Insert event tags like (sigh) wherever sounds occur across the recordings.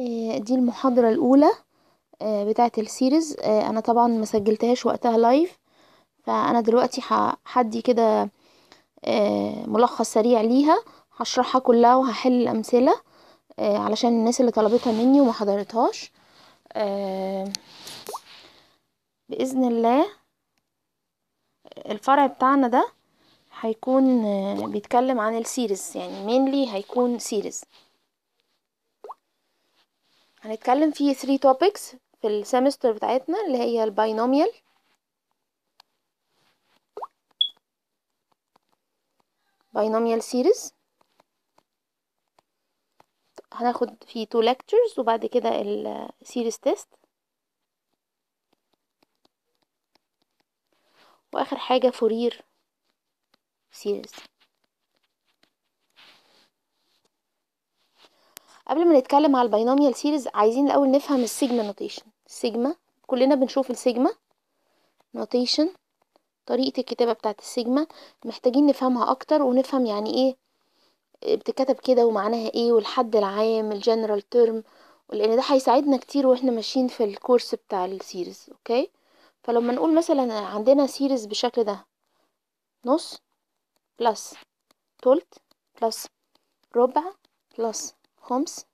آه، دي المحاضرة الأولى آه، بتاعة ال series. آه، أنا طبعا ما سجلتهاش وقتها live فأنا دلوقتي هدي كده ملخص سريع ليها هشرحها كلها وهحل الأمثلة علشان الناس اللي طلبتها مني وما حضرتهاش. بإذن الله الفرع بتاعنا ده هيكون بيتكلم عن ال series يعني mainly هيكون series. هنتكلم فيه 3 topics في ال semester بتاعتنا اللي هي ال binomial binomial series هناخد فيه 2 lectures وبعد كده ال series test وآخر حاجة Fourier series قبل ما نتكلم على ال binomial series عايزين الأول نفهم ال sigma notation ال sigma كلنا بنشوف ال sigma notation طريقة الكتابة بتاعت السيجما محتاجين نفهمها أكتر ونفهم يعني إيه بتتكتب كده ومعناها إيه والحد العام ال general term لأن ده هيساعدنا كتير وإحنا ماشيين في ال course بتاع ال series okay فلما نقول مثلا عندنا series بالشكل ده نص plus تلت plus ربع plus خمس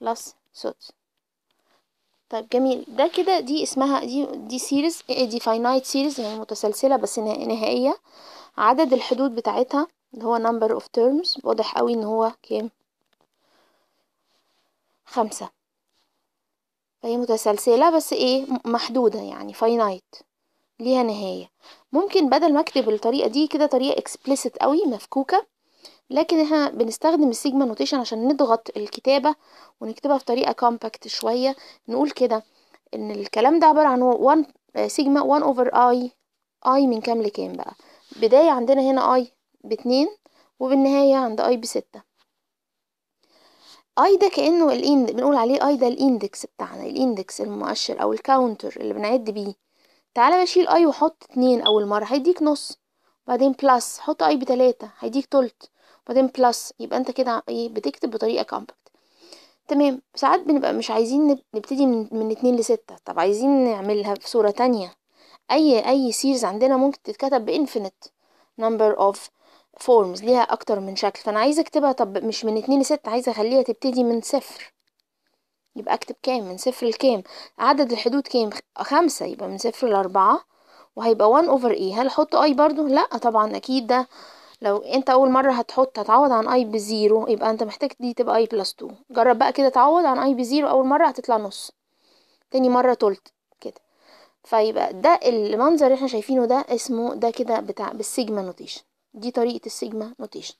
plus سدس طيب جميل. ده كده دي اسمها دي دي series دي finite series يعني متسلسلة بس نه- نهائية. عدد الحدود بتاعتها اللي هو number of terms واضح قوي إن هو كام؟ خمسة. فهي متسلسلة بس إيه محدودة يعني finite. ليها نهاية. ممكن بدل ما اكتب الطريقة دي كده طريقة explicit قوي مفكوكة لكن إحنا بنستخدم ال sigma notation عشان نضغط الكتابة ونكتبها في طريقة compact شوية. نقول كده إن الكلام ده عبارة عن 1 سيجما 1 over i i من كام لكام بقى؟ بداية عندنا هنا i باتنين وبالنهاية عند i بستة. I ده كأنه ال ind بنقول عليه i ده ال index بتاعنا ال index المؤشر أو ال counter اللي بنعد بيه. تعالى بشيل i وحط اتنين أول مرة هيديك نص. بعدين plus حط i بتلاتة هيديك تلت. بعدين plus يبقى انت كده إيه بتكتب بطريقة compact تمام. ساعات بنبقى مش عايزين نب- نبتدي من, من اتنين لستة. طب عايزين نعملها في صورة تانية. أي أي series عندنا ممكن تتكتب ب infinite number of forms ليها أكتر من شكل. فأنا عايزة أكتبها طب مش من اتنين لستة عايزة أخليها تبتدي من صفر. يبقى أكتب كام؟ من صفر لكام؟ عدد الحدود كام؟ خمسة. يبقى من صفر لأربعة وهيبقى 1 over إيه هل أحط i برضو؟ لأ طبعا أكيد ده لو انت اول مرة هتحط هتعوض عن i ب zero يبقى انت محتاج دي تبقى i plus 2 جرب بقى كده تعوض عن i ب zero اول مرة هتطلع نص. تاني مرة تلت كده. فيبقى ده المنظر اللي إحنا شايفينه ده اسمه ده كده بتاع بال sigma notation دي طريقة ال sigma notation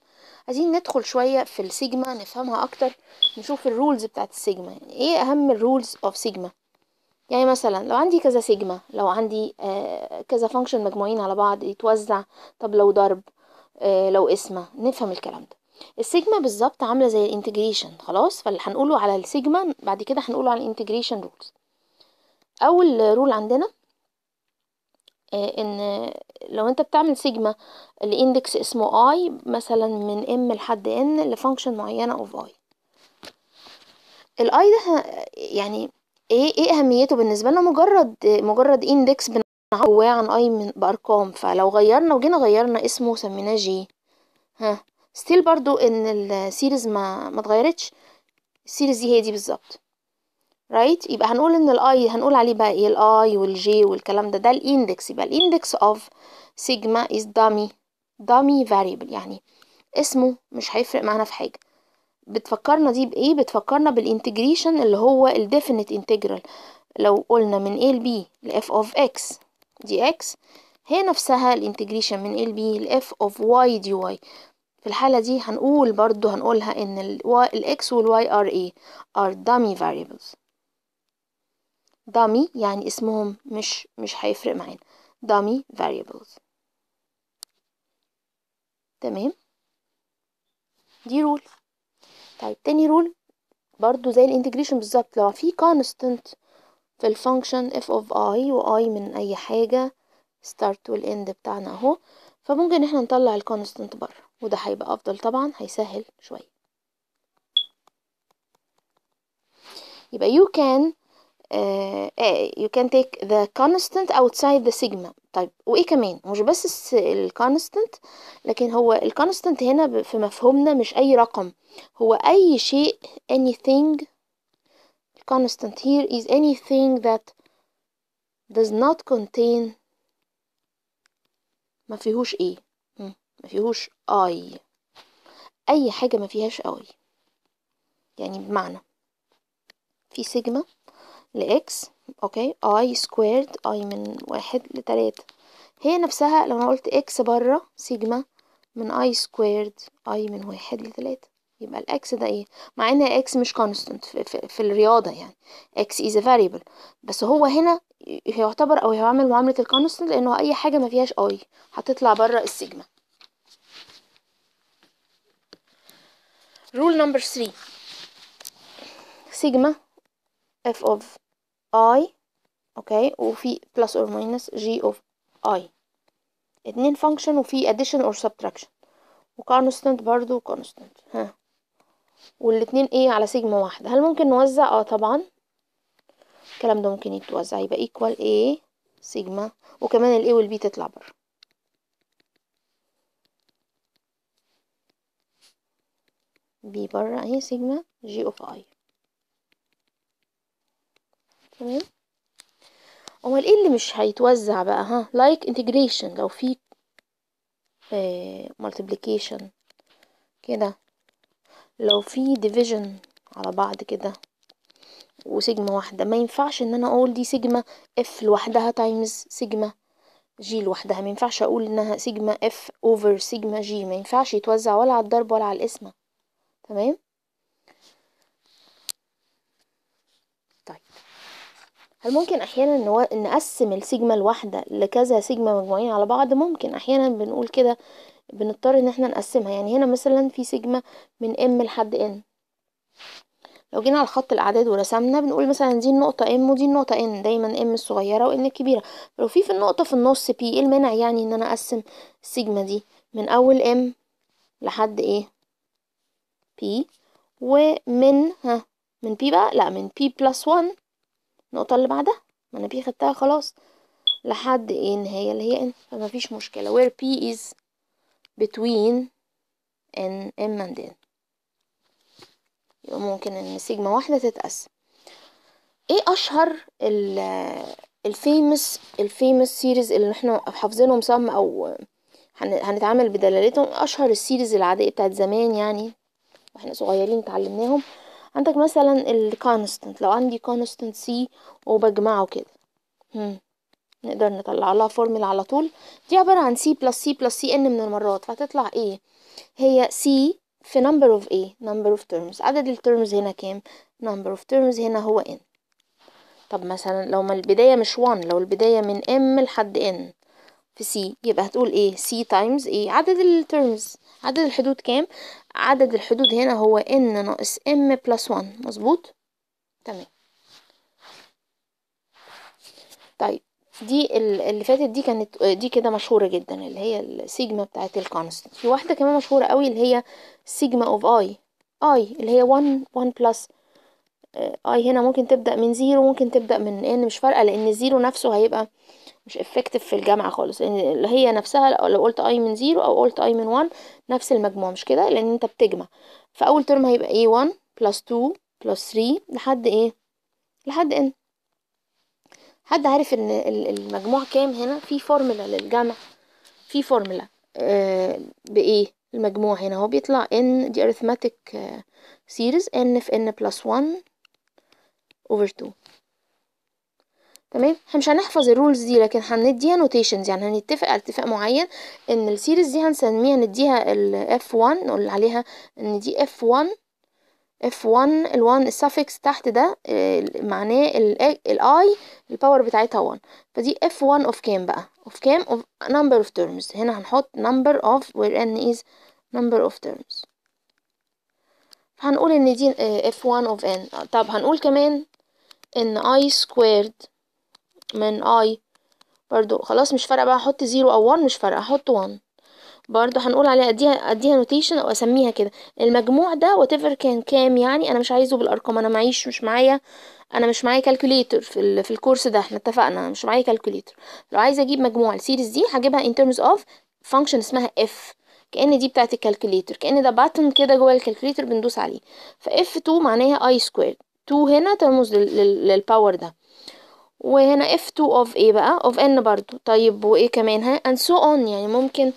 عايزين ندخل شوية في السيجما نفهمها أكتر نشوف ال rules بتاعت السيجما. يعني إيه أهم ال rules of sigma؟ يعني مثلا لو عندي كذا سيجما لو عندي آه كذا function مجموعين على بعض يتوزع طب لو ضرب لو اسمه. نفهم الكلام ده. السيجما بالظبط عاملة زي ال integration خلاص؟ فاللي هنقوله على السيجما بعد كده هنقوله على ال integration rules أول rule عندنا آه، إن لو أنت بتعمل sigma ال index اسمه i مثلا من m لحد n ل function معينة of i ال i ده يعني إيه إيه أهميته بالنسبة لنا؟ مجرد مجرد index i من بأرقام فلو غيرنا وجينا غيرنا اسمه وسميناه j ها still برضو إن ال series ما ما اتغيرتش ال series دي هي دي بالظبط. right يبقى هنقول إن ال i هنقول عليه بقى إيه؟ ال i وال j والكلام ده ده ال index. يبقى ال index of sigma is dummy. Dummy variable يعني اسمه مش هيفرق معانا في حاجة. بتفكرنا دي بإيه؟ بتفكرنا بال integration اللي هو ال definite integral لو قلنا من A ل B ل f of x dx هي نفسها ال integration من A ل B ل f of y dy. في الحالة دي هنقول برضو هنقولها إن ال ال x وال y are إيه are dummy variables. Dummy يعني اسمهم مش مش هيفرق معانا. Dummy variables. تمام؟ دي rule طيب تاني rule برضو زي ال integration بالظبط. لو في constant في الفانكشن f of i و i من أي حاجة. start وال end بتاعنا أهو. فممكن إحنا نطلع ال constant بره. وده هيبقى أفضل طبعا هيسهل شوية. يبقى you can uh, you can take the constant outside the sigma. طيب وإيه كمان؟ مش بس ال constant لكن هو ال constant هنا في مفهومنا مش أي رقم. هو أي شيء anything constant. Here is anything that does not contain ما فيهوش إيه ما فيهوش i أي حاجة ما فيهاش i يعني بمعنى. في sigma ل x okay i squared i من واحد لتلاتة هي نفسها لو أنا قلت x برا سيجما من i squared i من واحد لتلاتة يبقى ال x ده إيه؟ مع إن ال x مش constant في, في, في الرياضة يعني. Is a variable. بس هو هنا يعتبر أو هيعمل معاملة ال constant لأنه أي حاجة ما فيهاش i هتطلع برا ال sigma rule number 3 sigma f of i okay وفي plus or minus g of i. اتنين function وفي addition or subtraction. و constant برضو constant ها. والاتنين إيه على سيجما واحدة هل ممكن نوزع؟ آه طبعا. الكلام ده ممكن يتوزع يبقى equal a سيجما وكمان ال a وال b تطلع بره. B بره أهي سيجما g of i. تمام؟ أمال إيه اللي مش هيتوزع بقى؟ ها like integration. لو في آه multiplication كده. لو في division على بعض كده وسيجما واحدة ما ينفعش إن أنا أقول دي sigma f لوحدها times sigma g لوحدها. ما ينفعش أقول إنها sigma f over sigma g ما ينفعش يتوزع ولا على الضرب ولا على القسمة. تمام؟ هل ممكن أحيانا نو... نقسم السيجما الواحدة لكذا سيجما مجموعين على بعض؟ ممكن. أحيانا بنقول كده بنضطر إن إحنا نقسمها. يعني هنا مثلا في سيجما من m لحد n لو جينا على خط الأعداد ورسمنا بنقول مثلا دي النقطة m ودي النقطة n دايما m الصغيرة و n الكبيرة. لو في في النقطة في النص p إيه المانع يعني إن أنا أقسم السيجما دي؟ من أول m لحد إيه p ومن ها من p بقى؟ لأ من p plus 1 النقطة اللي بعدها. ما أنا p خدتها خلاص. لحد إيه النهاية؟ اللي هي n فما فيش مشكلة. Where p is between m and n. يبقى ممكن إن سيجما واحدة تتقسم. إيه أشهر ال famous ال famous series اللي إحنا حافظينهم صم أو هنتعامل بدلالتهم؟ أشهر ال series العادية بتاعت زمان يعني. وإحنا صغيرين اتعلمناهم. عندك مثلا ال constant لو عندي constant c وبجمعه كده. نقدر نطلع لها فورمولا على طول. دي عبارة عن plus c plus c n من المرات. فهتطلع إيه هي سي في number of إيه number of terms. عدد ال terms هنا كام؟ number of terms هنا هو n. طب مثلا لو ما البداية مش 1 لو البداية من m لحد n في c يبقى هتقول إيه c times إيه عدد ال terms عدد الحدود كام؟ عدد الحدود هنا هو n ناقص m plus 1 مظبوط؟ تمام. طيب دي اللي فاتت دي كانت دي كده مشهورة جدا اللي هي السيجما بتاعت ال constant في واحدة كمان مشهورة قوي اللي هي sigma of i i اللي هي 1 1 plus i هنا ممكن تبدأ من zero ممكن تبدأ من one مش فارقة لأن ال zero نفسه هيبقى مش effective في الجمع خالص. لأن اللي هي نفسها لو قلت i من zero أو قلت i من 1 نفس المجموع مش كده؟ لأن أنت بتجمع. فأول term هيبقى إيه 1 plus 2 plus 3 لحد إيه؟ لحد n. حد عارف إن المجموع كام هنا؟ في فورمولا للجمع في فورمولا آه بإيه؟ المجموع هنا. هو بيطلع n دي arithmetic آه series n في n plus 1 over 2 تمام؟ مش هنحفظ ال rules دي لكن هنديها notations يعني هنتفق على اتفاق معين إن ال series دي هنسميها نديها ال f1 نقول عليها إن دي f1 F1 ال1 ال suffix تحت ده معناه ال I ال power بتاعتها 1 فدي F1 of كام بقى؟ of كام؟ of number of terms. هنا هنحط number of where n is number of terms. هنقول إن دي F1 of n. طب هنقول كمان إن I squared من I. برضو خلاص مش فارقة بقى أحط 0 أو 1 مش فارقة أحط 1 برضو هنقول عليها أديها أديها notation أو أسميها كده. المجموع ده whatever كان كام يعني أنا مش عايزه بالأرقام أنا معيش مش معايا أنا مش معايا calculator في ال في ال course ده إحنا اتفقنا أنا مش معايا calculator لو عايزة أجيب مجموع ال series دي هجيبها in terms of function اسمها f. كأن دي بتاعت ال calculator كأن ده button كده جوه ال calculator بندوس عليه. ف f2 معناها i squared. 2 هنا ترمز لل- للباور ده. وهنا f2 of إيه بقى of n برضو. طيب وايه كمان ها and so on. يعني ممكن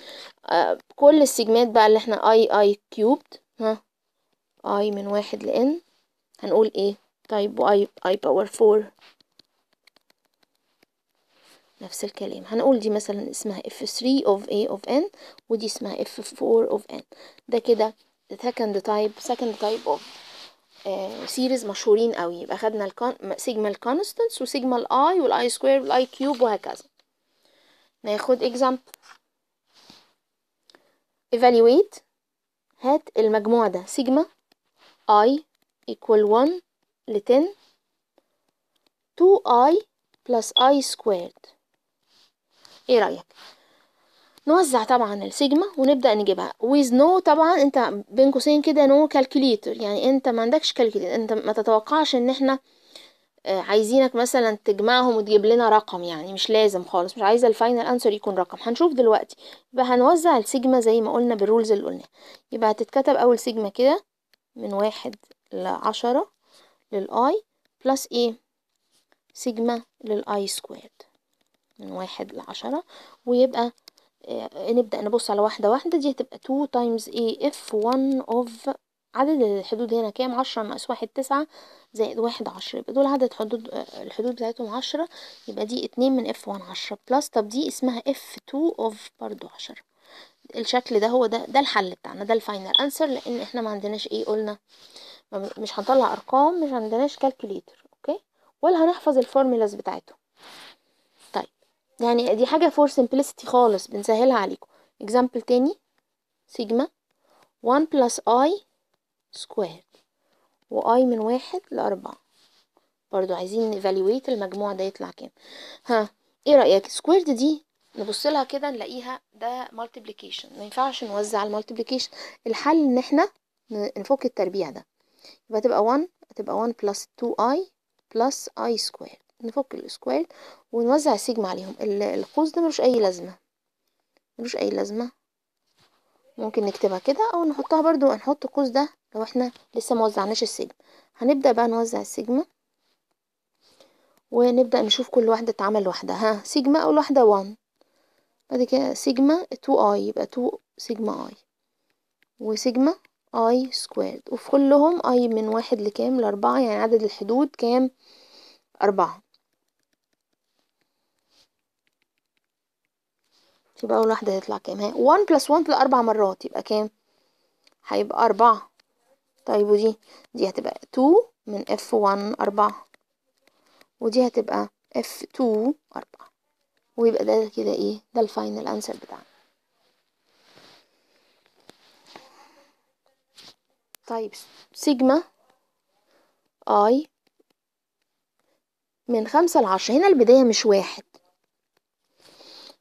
آه كل السيجمات بقى اللي إحنا i i cubed ها i من واحد ل n. هنقول إيه طيب و i i power 4 نفس الكلام. هنقول دي مثلا اسمها f3 of a of n ودي اسمها f4 of n. ده كده second type second type of series مشهورين قوي. يبقى خدنا. سيجما الكونستانتس وسيجما الاي والاي سكوير والاي كيوب وهكذا. ناخد example. Evaluate. هات المجموع ده. sigma i equal 1 ل 10 2i plus i squared. إيه رأيك؟ نوزع طبعا السيجما ونبدأ نجيبها. With no طبعا أنت بين قوسين كده no calculator. يعني أنت ما عندكش calculator. أنت ما تتوقعش إن إحنا آه، عايزينك مثلا تجمعهم وتجيب لنا رقم. يعني مش لازم خالص. مش عايزة ال final answer يكون رقم. هنشوف دلوقتي. يبقى هنوزع السيجما زي ما قلنا بال rules اللي قلنا يبقى هتتكتب أول سيجما كده من واحد لعشرة لل i plus إيه sigma لل i squared من واحد لعشرة. ويبقى نبدأ نبص على واحدة واحدة. دي هتبقى 2 times f 1 of عدد الحدود هنا كام؟ عشرة ناقص واحد تسعة زائد واحد عشرة. يبقى دول عدد حدود آه، الحدود بتاعتهم عشرة. يبقى دي اتنين من f 1 عشرة. plus طب دي اسمها f 2 of برضو عشرة. الشكل ده هو ده ده الحل بتاعنا ده ال final answer لأن إحنا ما عندناش إيه قلنا. مش هنطلع أرقام مش عندناش calculator okay؟ ولا هنحفظ ال formulas بتاعتهم. يعني دي حاجة for simplicity خالص بنسهلها عليكم. Example تاني سيجما 1 plus i squared و i من واحد لأربعة برضو عايزين evaluate المجموع ده يطلع كام. ها إيه رأيك؟ squared دي نبص لها كده نلاقيها ده multiplication. ما ينفعش نوزع ال multiplication الحل إن إحنا نفك التربيع ده. يبقى تبقى 1 تبقى 1 plus 2i plus i squared نفك ال square ونوزع السيجما عليهم. ال- القوس ده ملوش أي لازمة. ملوش أي لازمة. ممكن نكتبها كده أو نحطها برضو. نحط القوس ده لو إحنا لسه موزعناش السيجما. هنبدأ بقى نوزع السيجما ونبدأ نشوف كل واحدة اتعمل لوحدها. ها سيجما اول واحدة 1 بعد كده سيجما 2i يبقى 2 sigma i. و sigma i squared وفي كلهم i من واحد لكام؟ لأربعة يعني عدد الحدود كام؟ أربعة. يبقى أول واحدة هيطلع كام؟ ها 1 plus 1 تبقى أربع مرات يبقى كام؟ هيبقى أربعة. طيب ودي دي هتبقى 2 من F1 أربعة. ودي هتبقى F2 أربعة. ويبقى ده كده إيه؟ ده ال final answer بتاعنا. طيب سيجما i من خمسة لعشرة. هنا البداية مش واحد.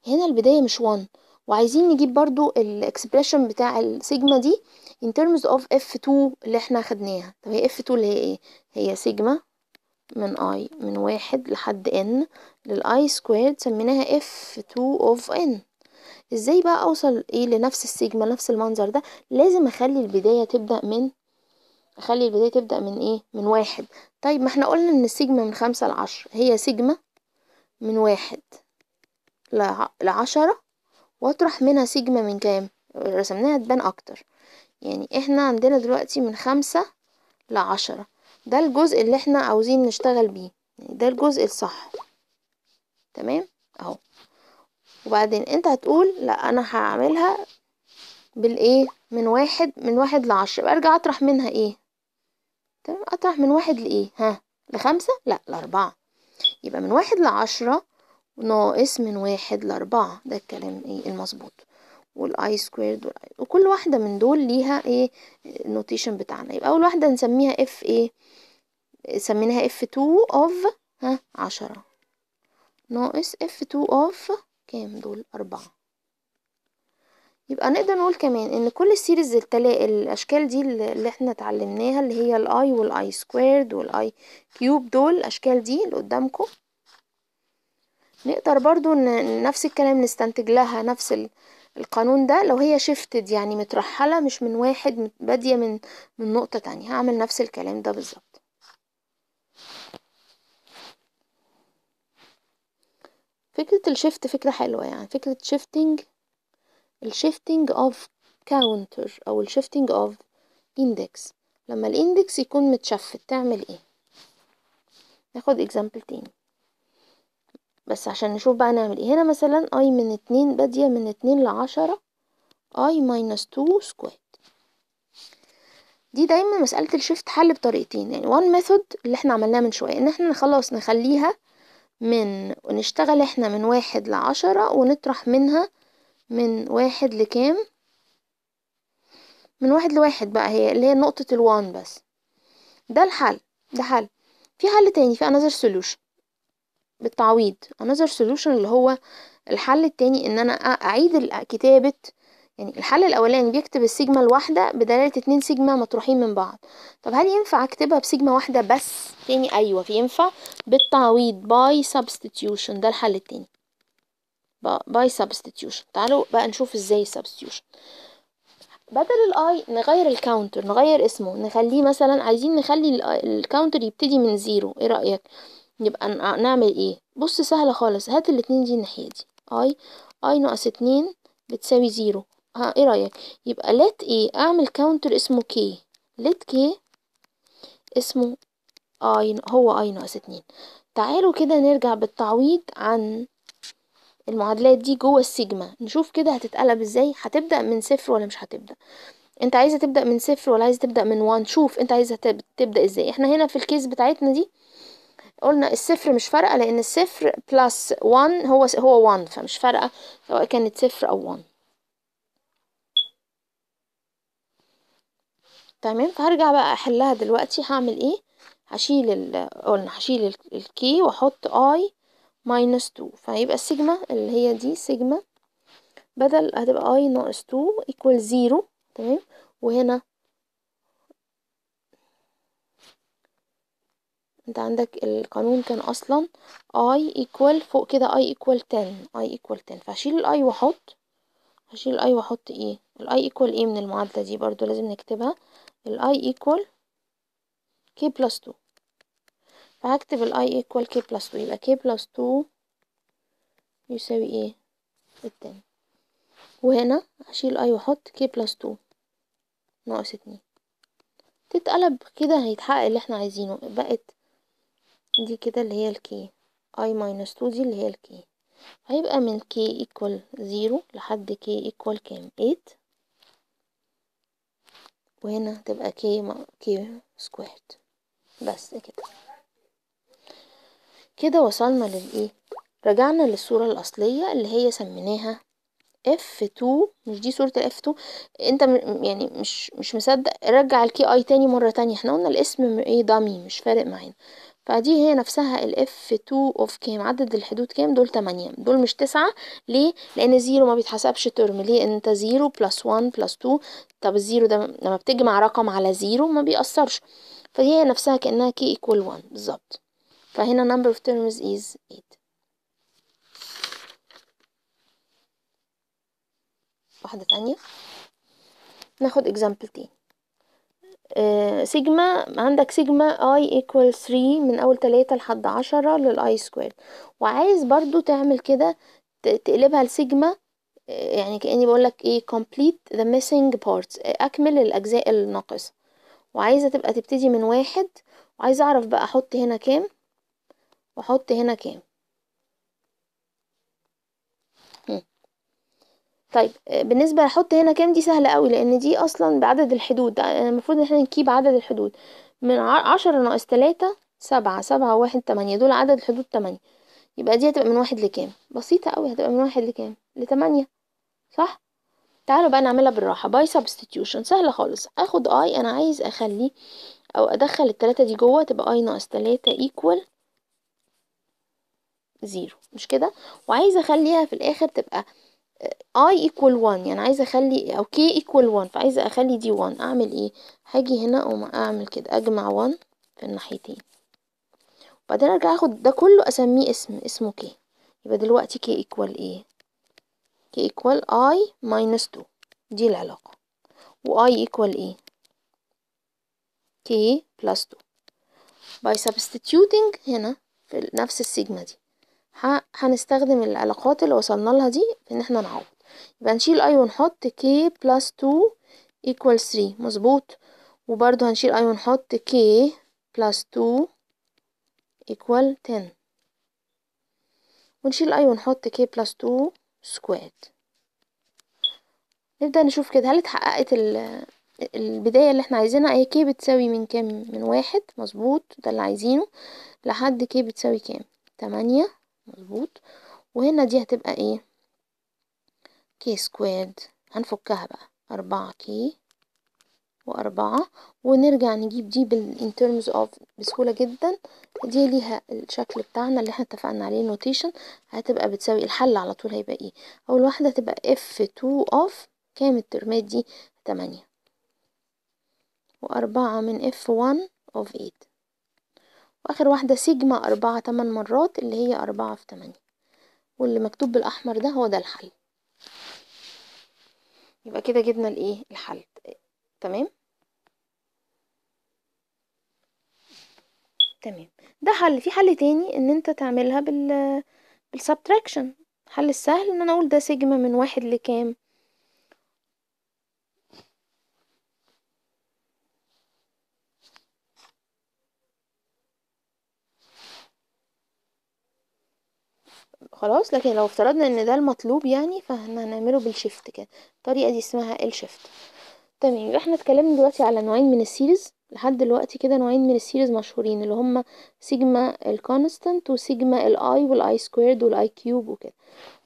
هنا البداية مش 1 وعايزين نجيب برضو ال expression بتاع السيجما دي in terms of f2 اللي إحنا خدناها. طب هي f2 اللي هي إيه؟ هي سيجما من i من واحد لحد n لل i squared سميناها f2 of n. إزاي بقى اوصل إيه لنفس السيجما نفس المنظر ده؟ لازم اخلي البداية تبدأ من اخلي البداية تبدأ من إيه؟ من واحد. طيب ما إحنا قلنا ان السيجما من خمسة لعشرة. هي سيجما من واحد. لعشرة واطرح منها سيجما من كام؟ رسمناها تبان أكتر. يعني إحنا عندنا دلوقتي من خمسة لعشرة. ده الجزء اللي إحنا عاوزين نشتغل بيه. يعني ده الجزء الصح. تمام؟ أهو. وبعدين أنت هتقول لا أنا هعملها بالإيه؟ من واحد من واحد لعشرة. أرجع أطرح منها إيه؟ تمام؟ أطرح من واحد لإيه؟ ها لخمسة؟ لا لأربعة. يبقى من واحد لعشرة ناقص من واحد لأربعة. ده الكلام إيه المظبوط. وال i squared وكل واحدة من دول ليها إيه ال notation بتاعنا. يبقى أول واحدة نسميها f إيه؟ سميناها f two of ها؟ عشرة. ناقص f two of كام دول؟ أربعة. يبقى نقدر نقول كمان إن كل ال series التلا... الأشكال دي اللي إحنا اتعلمناها اللي هي ال i وال i squared وال i cube دول الأشكال دي اللي قدامكم نقدر برضو نفس الكلام نستنتج لها نفس القانون ده لو هي shifted يعني مترحلة مش من واحد بادية من من نقطة تانية. هعمل نفس الكلام ده بالظبط. فكرة ال shift فكرة حلوة يعني. فكرة shifting ال shifting of counter أو ال shifting of index لما ال index يكون مت shift تعمل إيه؟ ناخد example تاني. بس عشان نشوف بقى نعمل إيه. هنا مثلا i من اتنين بادية من اتنين لعشرة i minus two square دي دايما مسألة ال shift حل بطريقتين. يعني one method اللي إحنا عملناه من شوية إن إحنا خلاص نخليها من ونشتغل إحنا من واحد لعشرة ونطرح منها من واحد لكام؟ من واحد لواحد بقى هي اللي هي نقطة الوان بس. ده الحل ده حل. في حل تاني في another solution. بالتعويض. Another solution اللي هو الحل التاني إن أنا أعيد كتابة يعني الحل الأولاني بيكتب السيجما الواحدة بدلالة اتنين سيجما مطروحين من بعض. طب هل ينفع أكتبها بسيجما واحدة بس؟ تاني أيوه في ينفع. بالتعويض by substitution. ده الحل التاني. by substitution. تعالوا بقى نشوف إزاي substitution. بدل ال i نغير ال counter نغير اسمه نخليه مثلا عايزين نخلي ال counter يبتدي من zero إيه رأيك؟ يبقى نعمل إيه؟ بص سهلة خالص. هات الاتنين دي الناحية دي. i i ناقص اتنين بتساوي zero. ها إيه رأيك؟ يبقى let إيه أعمل counter اسمه k let k اسمه i هو i ناقص اتنين. تعالوا كده نرجع بالتعويض عن المعادلات دي جوه السيجما. نشوف كده هتتقلب إزاي. هتبدأ من صفر ولا مش هتبدأ؟ أنت عايزة تبدأ من صفر ولا عايزة تبدأ من one شوف أنت عايزة تبدأ إزاي. إحنا هنا في ال case بتاعتنا دي قلنا الصفر مش فارقة لأن الصفر plus one هو هو وان فمش فارقة سواء كانت صفر أو وان تمام؟ فهرجع بقى أحلها دلوقتي هعمل إيه؟ هشيل ال قلنا هشيل ال k وأحط i minus two فهيبقى السيجما اللي هي دي سيجما بدل هتبقى i ناقص two equal zero تمام؟ وهنا انت عندك القانون كان أصلا i equal فوق كده i equal 10 i equal 10 فهشيل ال i واحط هشيل ال i واحط إيه ال i equal إيه من المعادلة دي برضو لازم نكتبها. ال i equal k plus 2 فهكتب ال i equal k plus 2 يبقى k plus 2 يساوي إيه التاني. وهنا هشيل i واحط k plus 2 ناقص اتنين. تتقلب كده هيتحقق اللي إحنا عايزينه. بقت دي كده اللي هي ال k i minus 2 دي اللي هي ال k هيبقى من k equal zero لحد k equal كام؟ 8 وهنا تبقى k k squared بس كده. كده وصلنا للايه رجعنا للصورة الأصلية اللي هي سميناها F2 مش دي صورة ال F2 انت يعني مش مش مصدق. رجع ال k i تاني مرة تانية. إحنا قلنا الاسم إيه؟ dummy مش فارق معانا. فدي هي نفسها ال F2 of كام؟ عدد الحدود كام؟ دول تمانية. دول مش تسعة. ليه؟ لأن zero ما بيتحسبش term ليه؟ أنت zero plus one plus two طب ال zero ده لما بتجمع رقم على زيرو ما بيأثرش. فدي هي نفسها كأنها k equal 1 بالظبط. فهنا number of terms is 8 واحدة تانية. ناخد example تاني. سيجما عندك سيجما i equal 3 من أول تلاتة لحد عشرة لل i square وعايز برضو تعمل كده تقلبها لسيجما يعني كأني بقولك إيه complete the missing parts أكمل الأجزاء الناقصة. وعايزة تبقى تبتدي من واحد. وعايزة أعرف بقى أحط هنا كام؟ وأحط هنا كام؟ طيب بالنسبة لأحط هنا كام دي سهلة قوي لأن دي أصلا بعدد الحدود المفروض إن إحنا نكيب عدد الحدود. من عشرة ناقص تلاتة سبعة سبعة واحد تمانية دول عدد الحدود تمانية. يبقى دي هتبقى من واحد لكام؟ بسيطة قوي هتبقى من واحد لكام؟ لتمانية صح؟ تعالوا بقى نعملها بالراحة. by substitution سهلة خالص. آخد i أنا عايز اخليه أو أدخل التلاتة دي جوه تبقى i ناقص تلاتة equal zero مش كده؟ وعايزة أخليها في الآخر تبقى i equal 1 يعني عايزة أخلي أو k equal 1 فعايزة أخلي دي 1 أعمل إيه؟ هاجي هنا أقوم أعمل كده أجمع 1 في الناحيتين. وبعدين أرجع أخد ده كله أسميه اسم اسمه k. يبقى دلوقتي k equal إيه k equal i minus 2 دي العلاقة. و i equal إيه k plus 2 by substituting هنا في نفس السيجما دي. هنستخدم العلاقات اللي وصلنا لها دي في إن إحنا نعوض. يبقى نشيل i ونحط k plus 2 equal 3 مظبوط؟ وبرضو هنشيل i ونحط k plus 2 equal 10 ونشيل i ونحط k plus 2 squared. نبدأ نشوف كده هل اتحققت البداية اللي إحنا عايزينها؟ اي كي بتساوي من كام؟ من واحد. مظبوط ده اللي عايزينه. لحد كي بتساوي كام؟ تمانية. مظبوط. وهنا دي هتبقى إيه؟ k squared هنفكها بقى. أربعة k وأربعة. ونرجع نجيب دي بال in terms of بسهولة جدا. دي ليها الشكل بتاعنا اللي إحنا اتفقنا عليه notation هتبقى بتساوي الحل على طول هيبقى إيه؟ أول واحدة هتبقى f2 of كام الترمات دي؟ تمانية. وأربعة من f1 of 8 وآخر واحدة سيجما أربعة تمن مرات اللي هي أربعة في تمانية. واللي مكتوب بالأحمر ده هو ده الحل يبقى كده جبنا الإيه؟ الحل تمام؟ تمام. ده حل. في حل تاني إن أنت تعملها بال بالسبتراكشن. الحل السهل إن أنا أقول ده سيجما من واحد لكام؟ خلاص لكن لو افترضنا إن ده المطلوب يعني فإحنا هنعمله بال shift كده. الطريقة دي اسمها ال shift. تمام يبقى إحنا اتكلمنا دلوقتي على نوعين من ال series. لحد دلوقتي كده نوعين من ال series مشهورين اللي هما سيجما ال constant وسيجما ال i وال i squared وال i cube وكده.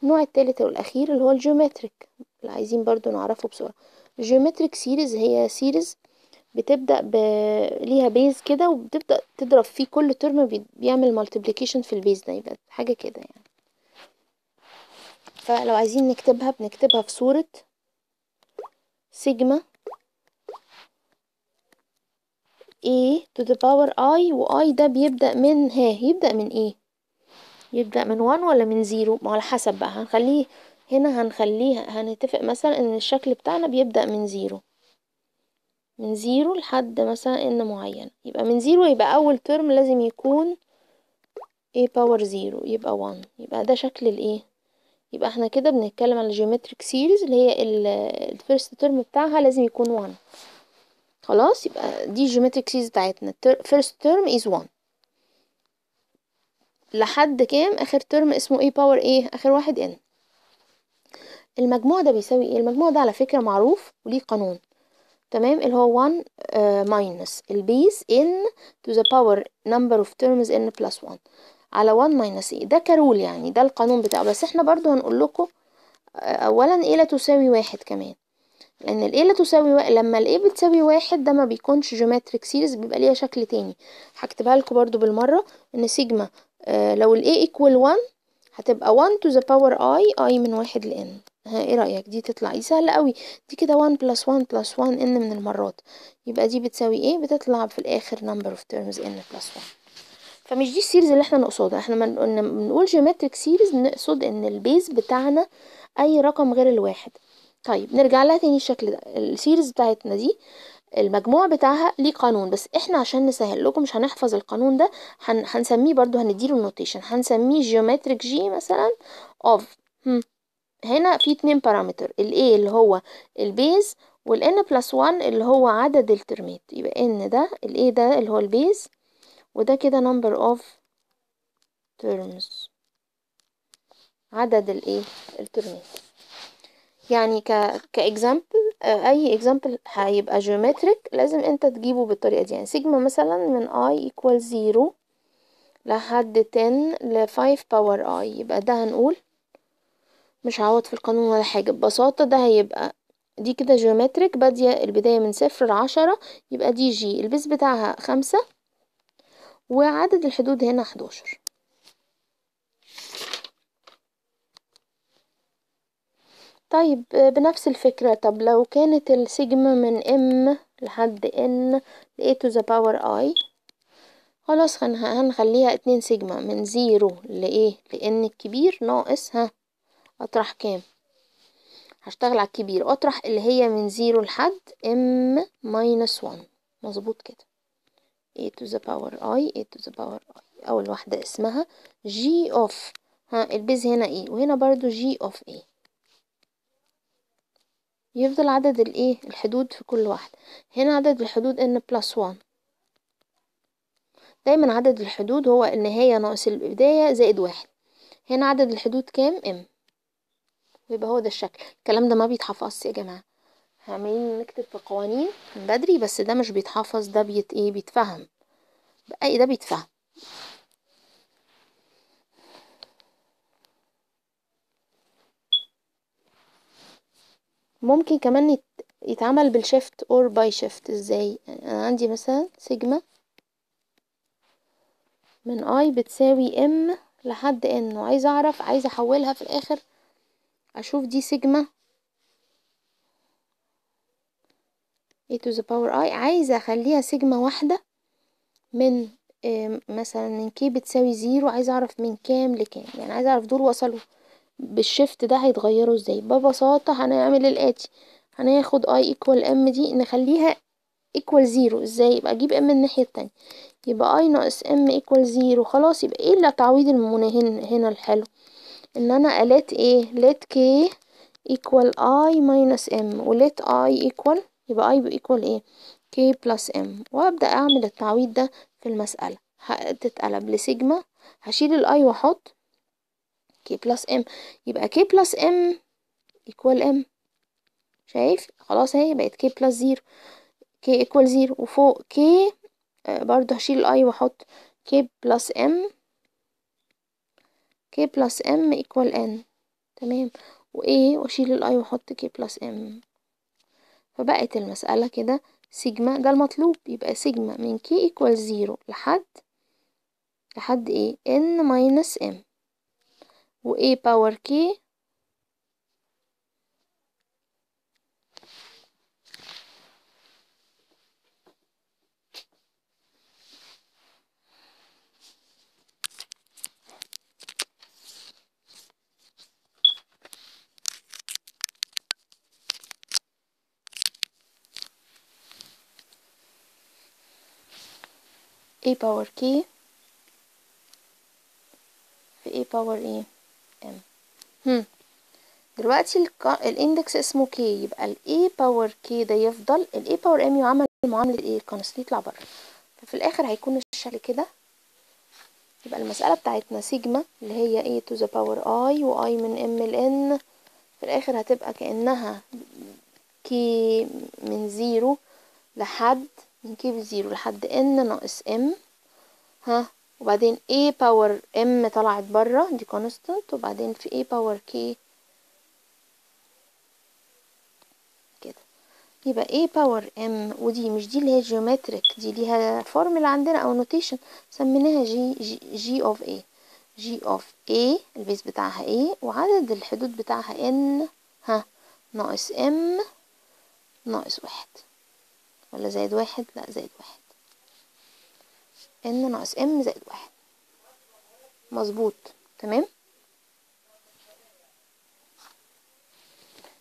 النوع التالت والأخير اللي هو ال geometric اللي عايزين برضو نعرفه بسرعة. ال geometric series هي series بتبدأ ب... ليها base كده وبتبدأ تضرب فيه كل term بيعمل multiplication في ال base ده يبقى حاجة كده يعني. فلو عايزين نكتبها بنكتبها في صورة سيجما A to the power I و I ده بيبدأ من ها يبدأ من إيه يبدأ من 1 ولا من zero ما على حسب بقى هنخليه هنا هنخليه هنتفق مثلا إن الشكل بتاعنا بيبدأ من zero من zero لحد مثلا n معين. يبقى من zero يبقى أول term لازم يكون A power zero يبقى 1 يبقى ده شكل ال a يبقى إحنا كده بنتكلم على geometric series اللي هي ال first term بتاعها لازم يكون 1 خلاص؟ يبقى دي geometric series بتاعتنا. First term is 1 لحد كام؟ آخر term اسمه a power إيه آخر واحد n. المجموع ده بيساوي إيه؟ المجموع ده على فكرة معروف وليه قانون. تمام؟ اللي هو 1 minus ال base n to the power number of terms n plus 1 على 1 minus a ده ك rule يعني ده القانون بتاعه. بس إحنا برضو هنقول لكم اولا a لا تساوي واحد كمان. لأن ال a لا تساوي واحد لما ال a بتساوي واحد ده ما بيكونش geometric series بيبقى ليها شكل تاني. هكتبها لكم برضو بالمرة إن سيجما آه لو ال a equal 1 هتبقى 1 to the power i i من واحد ل n. ها إيه رأيك؟ دي تطلع دي سهلة قوي. دي كده 1 plus 1 plus 1 n من المرات. يبقى دي بتساوي إيه؟ بتطلع في الآخر number of terms n plus 1 فمش دي ال series اللي إحنا نقصدها. إحنا من بنقول geometric series نقصد إن ال base بتاعنا أي رقم غير الواحد. طيب نرجع لها تاني الشكل ده. ال series بتاعتنا دي المجموع بتاعها ليه قانون. بس إحنا عشان نسهل لكم مش هنحفظ القانون ده هن هنسميه برضو هنديله ال notation هنسميه geometric g مثلا of هنا في اتنين parameter ال A اللي هو ال base وال N plus 1 اللي هو عدد الترمات. يبقى N ده ال A ده اللي هو ال base وده كده number of terms. عدد الايه؟ الترمات يعني ك ك example أي example هيبقى geometric لازم انت تجيبه بالطريقة دي. يعني سيجما مثلا من i equal 0 لحد 10 ل 5 power i. يبقى ده هنقول مش هعوض في القانون ولا حاجة. ببساطة ده هيبقى دي كده geometric بادية البداية من صفر لعشرة يبقى دي g ال base بتاعها خمسة وعدد الحدود هنا حداشر. طيب بنفس الفكرة طب لو كانت السيجما من m لحد n ل a to the power i خلاص هن- هنخليها اتنين سيجما من zero لإيه لإن الكبير ناقص ها أطرح كام؟ هشتغل على الكبير أطرح اللي هي من zero لحد m minus one. مظبوط كده. A to the power i a to the power i. أول واحدة اسمها g of. ها ال base هنا إيه؟ وهنا برضو g of a. يفضل عدد الايه الحدود في كل واحدة. هنا عدد الحدود n plus one. دايما عدد الحدود هو النهاية ناقص البداية زائد واحد. هنا عدد الحدود كام؟ ام ويبقى هو ده الشكل. الكلام ده ما بيتحفظش يا جماعة. عمالين نكتب في قوانين من بدري بس ده مش بيتحفظ ده بيت إيه؟ بيتفهم. بقى ده بيتفهم. ممكن كمان يت... يتعمل بال shift or by shift إزاي؟ يعني أنا عندي مثلا سيجما من i بتساوي m لحد n وعايزة أعرف عايزة أحولها في الآخر أشوف دي سيجما a to the power i عايزة أخليها سيجما واحدة من مثلا من k بتساوي zero عايزة أعرف من كام لكام. يعني عايزة أعرف دول وصلوا بال shift ده هيتغيروا إزاي. ببساطة هنعمل الاتي هناخد i equal m دي نخليها equal zero إزاي؟ يبقى أجيب m الناحية التانية. يبقى i ناقص m equal zero خلاص يبقى إيه اللي تعويض المنى هنا الحلو؟ إن أنا let إيه let k equal i minus m. و let i equal يبقى i equal إيه؟ K plus m. وأبدأ أعمل التعويض ده في المسألة. هتتقلب لسيجما. هشيل ال i وأحط k plus m. يبقى k plus m equal m. شايف؟ خلاص أهي بقت k plus zero k equal zero وفوق k آه، برضه هشيل ال i وأحط k plus m. K plus m equal n. تمام. وإيه؟ وأشيل ال i وأحط k plus m. فبقت المسألة كده سيجما ده المطلوب. يبقى سيجما من k equal zero لحد لحد إيه؟ N minus m. و a power k a power k في a power إيه m. هم. دلوقتي الـ... ال index اسمه k. يبقى ال a power k ده يفضل ال a power m يعمل معاملة إيه؟ ال constant يطلع بره. ففي الآخر هيكون الشكل كده. يبقى المسألة بتاعتنا سيجما اللي هي a to the power i و i من m ل n. في الآخر هتبقى كأنها k من زيرو لحد من k بزيرو لحد n ناقص m ها؟ وبعدين a power m طلعت بره دي constant. وبعدين في a power k كده. يبقى a power m ودي مش دي اللي هي geometric دي ليها فورمولا عندنا أو notation سميناها g g, g of a. G of a ال base بتاعها a وعدد الحدود بتاعها n ها؟ ناقص m ناقص واحد. ولا زائد واحد؟ لا زائد واحد. N ناقص m زائد واحد. مظبوط. تمام؟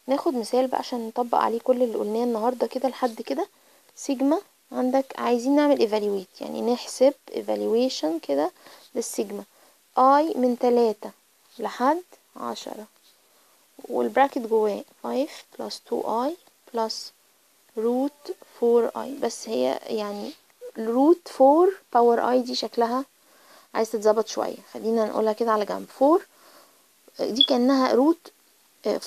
ناخد مثال بقى عشان نطبق عليه كل اللي قلناه النهارده كده لحد كده. سيجما عندك عايزين نعمل evaluate. يعني نحسب evaluation كده للسيجما. I من تلاتة لحد عشرة. وال bracket جواه 5 plus 2i plus root 4i بس هي يعني root 4 power i دي شكلها عايز تتظبط شوية. خلينا نقولها كده على جنب. 4 دي كأنها root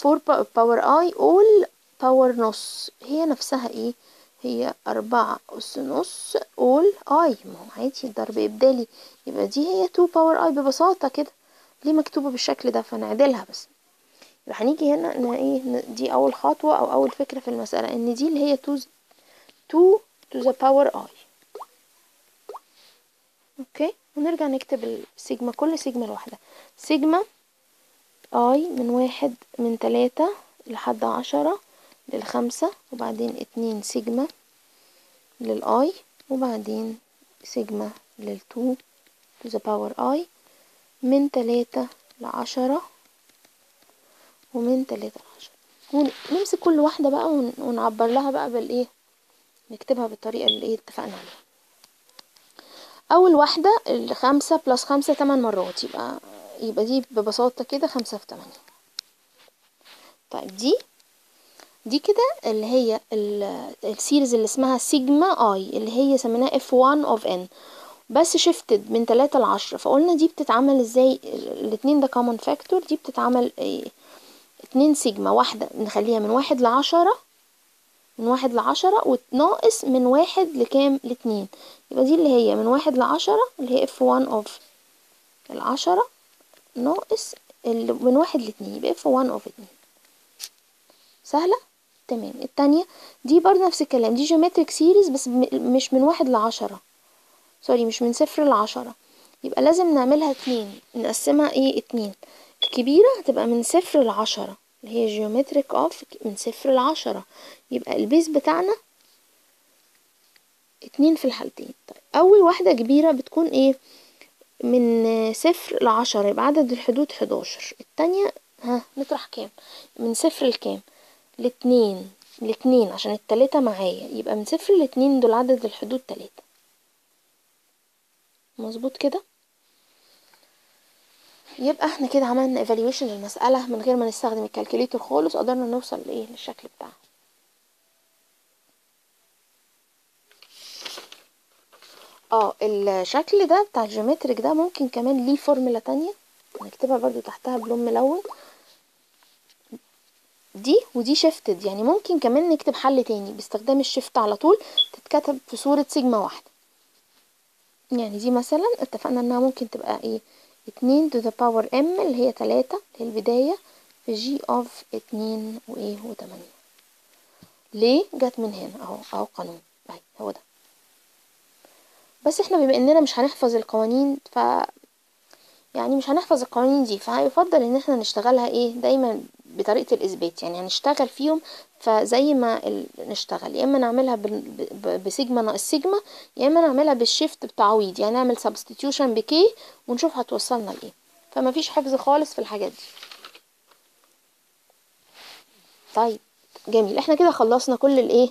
4 power i all power نص. هي نفسها إيه؟ هي أربعة أس نص all i ما هو عادي الضرب إبدالي. يبقى دي هي 2 power i ببساطة كده. ليه مكتوبة بالشكل ده؟ فنعدلها بس. هنيجي هنا إن إيه دي أول خطوة أو أول فكرة في المسألة إن دي اللي هي 2 2 to the power i. أوكي؟ ونرجع نكتب السيجما كل سيجما لوحدها. sigma i من واحد من تلاتة لحد عشرة للخمسة وبعدين اتنين سيجما لل i وبعدين sigma لل two to the power I من تلاتة لعشرة ومن تلاتة لعشرة ونمسك كل واحدة بقى ون- ونعبر لها بقى بالإيه نكتبها بالطريقة اللي إيه اتفقنا عليها. أول واحدة الخمسة plus خمسة تمن مرات. يبقى يبقى دي ببساطة كده خمسة في تمانية طيب دي دي كده اللي هي ال- series اللي اسمها sigma i اللي هي سميناها f 1 of n بس shifted من تلاتة لعشرة. فقلنا دي بتتعمل إزاي؟ ال- الاتنين ده common factor. دي بتتعمل إيه اتنين سيجما واحدة نخليها من واحد لعشرة من واحد لعشرة وتناقص من واحد لكام؟ لاتنين. يبقى دي اللي هي من واحد لعشرة اللي هي f 1 of العشرة ناقص من واحد لاتنين يبقى f 1 of اتنين. سهلة؟ تمام. التانية دي برضه نفس الكلام دي geometric series بس مش من واحد لعشرة. sorry مش من صفر لعشرة. يبقى لازم نعملها اتنين نقسمها إيه؟ اتنين. الكبيرة هتبقى من صفر لعشرة. اللي هي geometric of من صفر لعشرة يبقى ال base بتاعنا اتنين في الحالتين. طيب أول واحدة كبيرة بتكون إيه؟ من صفر لعشرة يبقى عدد الحدود حداشر. التانية ها نطرح كام؟ من صفر لكام؟ لاتنين لاتنين عشان التلاتة معايا. يبقى من صفر لاتنين دول عدد الحدود تلاتة. مظبوط كده؟ يبقى إحنا كده عملنا evaluation للمسألة من غير ما نستخدم الكالكوليتر خالص قدرنا نوصل لإيه؟ للشكل بتاعها آه الشكل ده بتاع ال geometric ده ممكن كمان ليه فورمولا تانية. نكتبها برضو تحتها بلون ملون. دي ودي shifted يعني ممكن كمان نكتب حل تاني. باستخدام ال shift على طول تتكتب في صورة سيجما واحدة. يعني دي مثلا اتفقنا إنها ممكن تبقى إيه؟ اتنين to the power m اللي هي تلاتة البداية في g of اتنين وايه وتمانية ليه؟ جت من هنا أهو أهو قانون. أهي هو ده. بس إحنا بما إننا مش هنحفظ القوانين ف يعني مش هنحفظ القوانين دي فيفضل إن إحنا نشتغلها إيه؟ دايما بطريقة الإثبات. يعني هنشتغل فيهم فزي ما. نشتغل يا إما نعملها. بسيجما ناقص سيجما يا إما نعملها بال shift بتعويض يعني نعمل substitution ب k ونشوف هتوصلنا لإيه فما فيش حفظ خالص في الحاجات دي طيب جميل إحنا كده خلصنا كل الإيه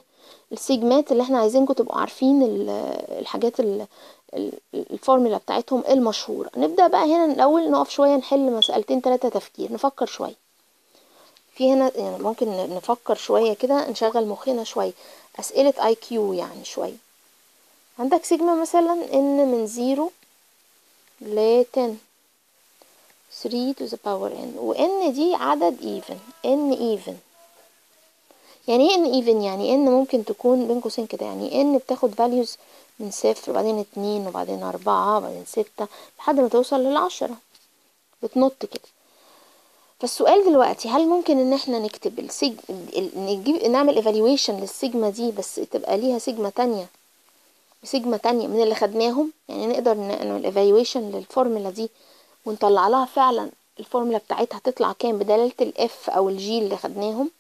ال sigmaات اللي إحنا عايزينكم تبقوا عارفين ال... الحاجات ال... الفورمولا بتاعتهم المشهورة نبدأ بقى هنا الأول نقف شوية نحل مسألتين ثلاثة تفكير نفكر شوية في هنا يعني ممكن نفكر شوية كده نشغل مخنا شوية. أسئلة IQ يعني شوية. عندك سيجما مثلا n من زيرو ل 10 3 to the power n. و n دي عدد even. n even. يعني إيه n even يعني n ممكن تكون بين قوسين كده. يعني n بتاخد values من صفر وبعدين اتنين وبعدين أربعة وبعدين ستة لحد ما توصل للعشرة. بتنط كده. فالسؤال دلوقتي هل ممكن إن إحنا نكتب ال sig... نجيب نعمل evaluation للسيجما دي بس تبقى ليها سيجما تانية؟ وسيجما تانية من اللي خدناهم؟ يعني نقدر نعمل evaluation للفورمولا دي ونطلع لها فعلا الفورمولا بتاعتها تطلع كام بدلالة ال f أو ال g اللي خدناهم؟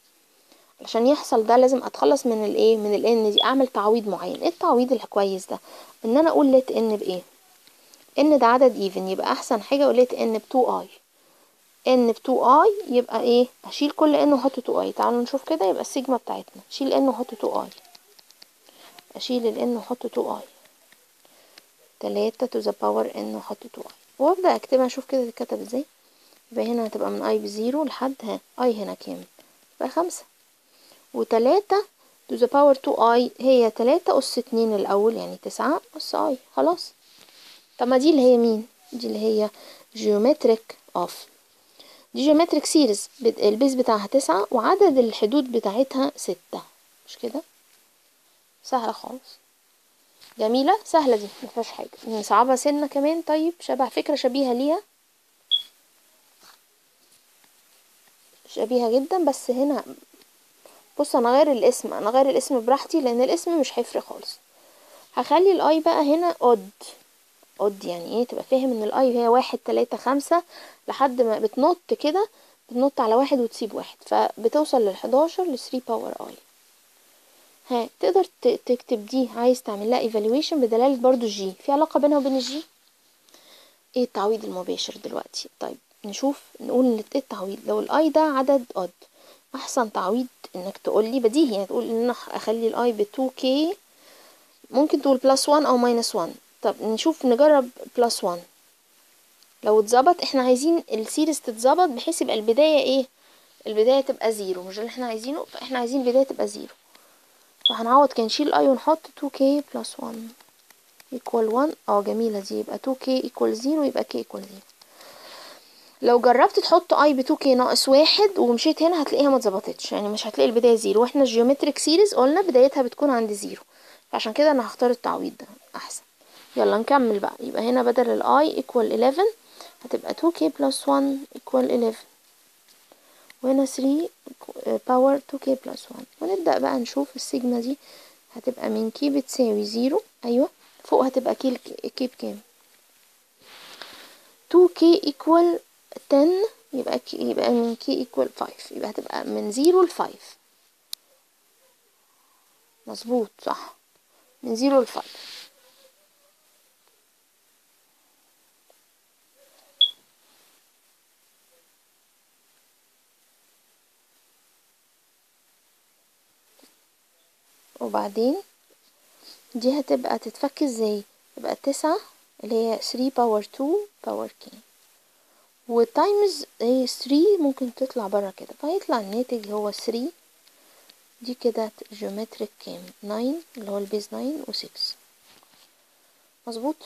عشان يحصل ده لازم أتخلص من الايه من ال n دي أعمل تعويض معين. إيه التعويض الكويس ده؟ إن أنا أقول let n بايه n ده عدد even يبقى أحسن حاجة أقول let n ب2 i n ب2 i يبقى إيه اشيل كل n واحط 2 i. تعالوا نشوف كده يبقى السيجما بتاعتنا. اشيل n واحط 2 i. اشيل ال n واحط 2 i. 3 to the power إن وأحط 2i. وابدأ اكتبها أشوف كده تتكتب إزاي. يبقى هنا هتبقى من i ب zero لحد ها i هنا كام يبقى خمسة. وتلاتة to the power 2i هي تلاتة أس اتنين الأول يعني تسعة أس i. خلاص. طب ما دي اللي هي مين؟ دي اللي هي geometric of geometric series ال base بتاعها تسعة وعدد الحدود بتاعتها ستة. مش كده؟ سهلة خالص. جميلة؟ سهلة دي مفيهاش حاجة. نصعبها سنة كمان. طيب شبه فكرة شبيهة ليها. شبيهة جدا بس هنا بص أنا غير الاسم. أنا غير الاسم براحتي لأن الاسم مش هيفرق خالص. هخلي ال i بقى هنا odd odd يعني إيه؟ تبقى فاهم إن ال i هي واحد تلاتة خمسة لحد ما بتنط كده وتنط على واحد وتسيب واحد فبتوصل للحداشر ل three power i ها تقدر تكتب دي عايز تعمل لها evaluation بدلالة برضو ال G في علاقة بينها وبين ال G إيه التعويض المباشر دلوقتي؟ طيب نشوف نقول إيه التعويض لو ال i ده عدد odd أحسن تعويض إنك تقول لي بديهي يعني تقول إن أنا أخلي ال i ب 2k ممكن تقول plus 1 أو minus 1 طب نشوف نجرب plus 1 لو اتظبط إحنا عايزين ال series تتظبط بحيث يبقى البداية إيه؟ البداية تبقى zero مش اللي إحنا عايزينه فاحنا عايزين البداية تبقى zero فهنعوض كده نشيل i ونحط 2k plus 1 equal 1 آه جميلة دي يبقى 2k equal 0 يبقى k equal 0 لو جربت تحط i ب 2k ناقص واحد ومشيت هنا هتلاقيها ما اتظبطتش. يعني مش هتلاقي البداية zero وإحنا ال geometric series قلنا بدايتها بتكون عند zero فعشان كده أنا هختار التعويض ده أحسن. يلا نكمل بقى. يبقى هنا بدل ال i equal 11 هتبقى 2k plus 1 equal 11 وهنا 3 power 2k plus 1 ونبدأ بقى نشوف السيجما دي هتبقى من k بتساوي 0 أيوه. فوق هتبقى k k بكام؟ 2k equal 10 يبقى k يبقى من k equal 5 يبقى هتبقى من 0 ل 5 مظبوط صح. من 0 ل 5 وبعدين دي هتبقى تتفك إزاي؟ تبقى تسعة اللي هي 3 power 2 power k و times هي 3 ممكن تطلع برا كده. فهيطلع الناتج هو 3 دي كده geometric كام؟ 9 اللي هو ال base 9 و6 مظبوط.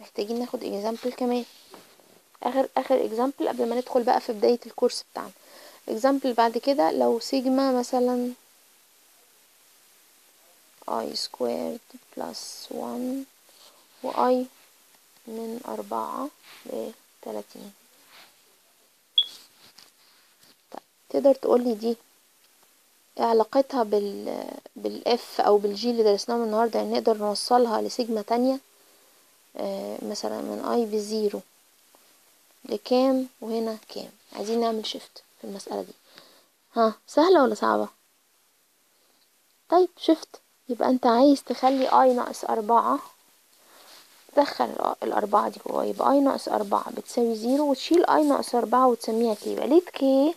محتاجين ناخد example كمان. آخر آخر example قبل ما ندخل بقى في بداية الكورس بتاعنا. example بعد كده لو سيجما مثلا i squared plus 1 و i من أربعة لتلاتين طيب تقدر تقولي دي إيه علاقتها بال بال F أو بال G اللي درسناهم النهارده يعني نقدر نوصلها لسيجما تانية؟ آه مثلا من i ب zero. لكام وهنا كام. عايزين نعمل shift في المسألة دي. ها سهلة ولا صعبة؟ طيب shift يبقى أنت عايز تخلي i ناقص أربعة. تدخل الأربعة دي جوا يبقى i ناقص أربعة بتساوي zero وتشيل i ناقص أربعة وتسميها k يبقى let k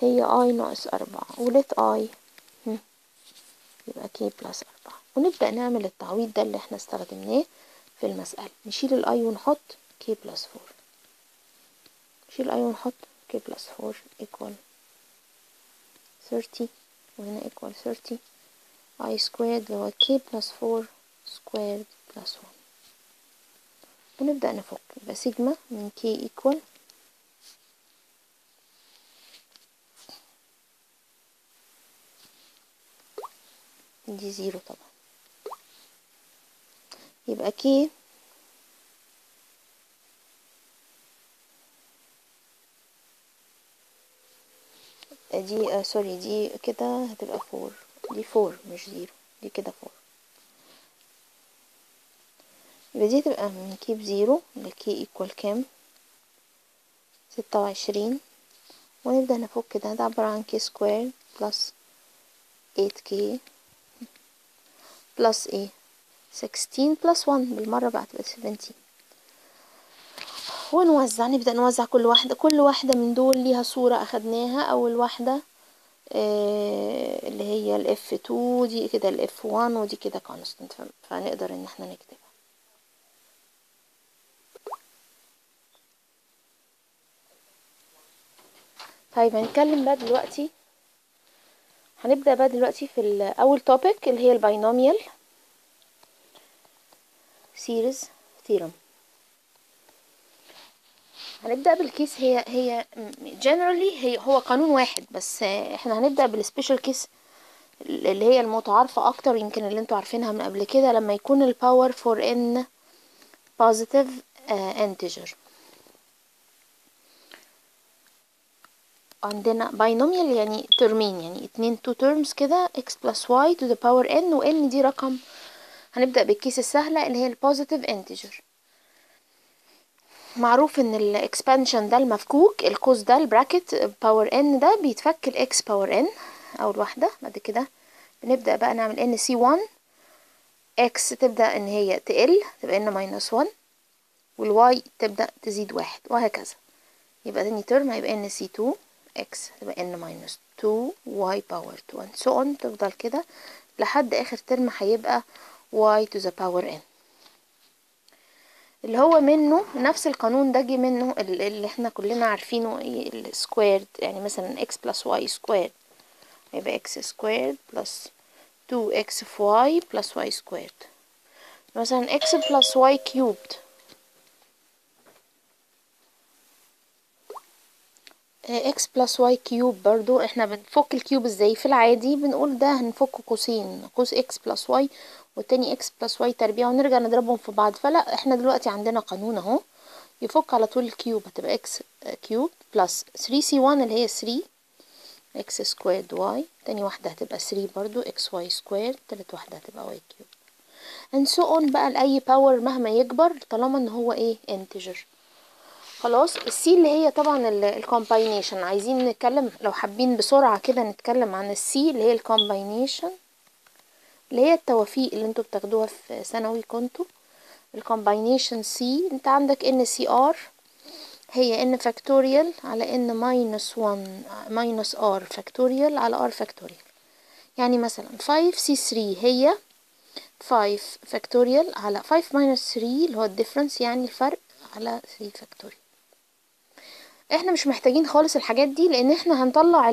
هي i ناقص أربعة و let i يبقى k plus أربعة. ونبدأ نعمل التعويض ده اللي إحنا استخدمناه في المسألة. نشيل ال i ونحط k plus four نشيل ال i ونحط k plus four equal 30 وهنا equal 30 i squared اللي هو k plus 4 squared plus 1 ونبدأ نفك. يبقى سيجما من k equal دي زيرو طبعا. يبقى k دي آه sorry دي كده هتبقى four. دي four مش zero. دي كده four. يبقى دي تبقى من k ب zero ل k equal كام؟ ستة وعشرين. ونبدأ نفك ده. ده عبارة عن k square plus eight k plus إيه sixteen plus one بالمرة بقى تبقى seventeen ونوزع نبدأ نوزع كل واحدة كل واحدة من دول ليها صورة أخدناها. أول واحدة آه اللي هي ال F2 دي كده ال F1 ودي كده constant. فنقدر إن إحنا نكتبها. طيب هنتكلم بقى دلوقتي. هنبدأ بقى دلوقتي في أول topic اللي هي ال binomial series theorem هنبدأ بال case. هي هي generally هي هو قانون واحد بس إحنا هنبدأ بال special case اللي هي المتعارفة أكتر يمكن اللي أنتوا عارفينها من قبل كده لما يكون ال power for n positive uh, integer. عندنا binomial يعني term ين يعني اتنين two terms كده x plus y to the power n و n دي رقم. هنبدأ بال case السهلة اللي هي ال positive integer. معروف إن ال expansion ده المفكوك القوس ده ال bracket power n ده بيتفك ال x power n أول واحدة. بعد كده بنبدأ بقى نعمل n c 1 x تبدأ إن هي تقل تبقى n minus 1 وال y تبدأ تزيد واحد وهكذا. يبقى تاني term هيبقى n c 2 x تبقى n minus 2 y power 2 and so on. تفضل كده لحد آخر term هيبقى y to the power n. اللي هو منه نفس القانون ده جه منه اللي إحنا كلنا عارفينه ال squared يعني مثلا x plus y squared. يبقى x squared plus 2x في y plus y squared. مثلا x plus y cubed. X plus y cube برضو. إحنا بنفك ال cube إزاي؟ في العادي بنقول ده هنفك قوسين قوس x plus y والتاني x plus y تربيع ونرجع نضربهم في بعض. فلا إحنا دلوقتي عندنا قانون أهو يفك على طول ال cube هتبقى x cube plus 3c1 اللي هي 3 x squared y. تاني واحدة هتبقى 3 برضو xy squared. تالت واحدة هتبقى y cube. And so on بقى لأي power مهما يكبر طالما إن هو إيه؟ integer. خلاص. السي اللي هي طبعا ال combination عايزين نتكلم لو حابين بسرعة كده نتكلم عن السي اللي هي ال combination اللي هي التوافيق اللي أنتوا بتاخدوها في ثانوي كنتوا. ال combination c انت عندك n c r هي n factorial على n minus 1 minus r factorial على r factorial يعني مثلا 5 سي 3 هي 5 factorial على 5 minus 3 اللي هو ال difference يعني الفرق على 3 factorial إحنا مش محتاجين خالص الحاجات دي لأن إحنا هنطلع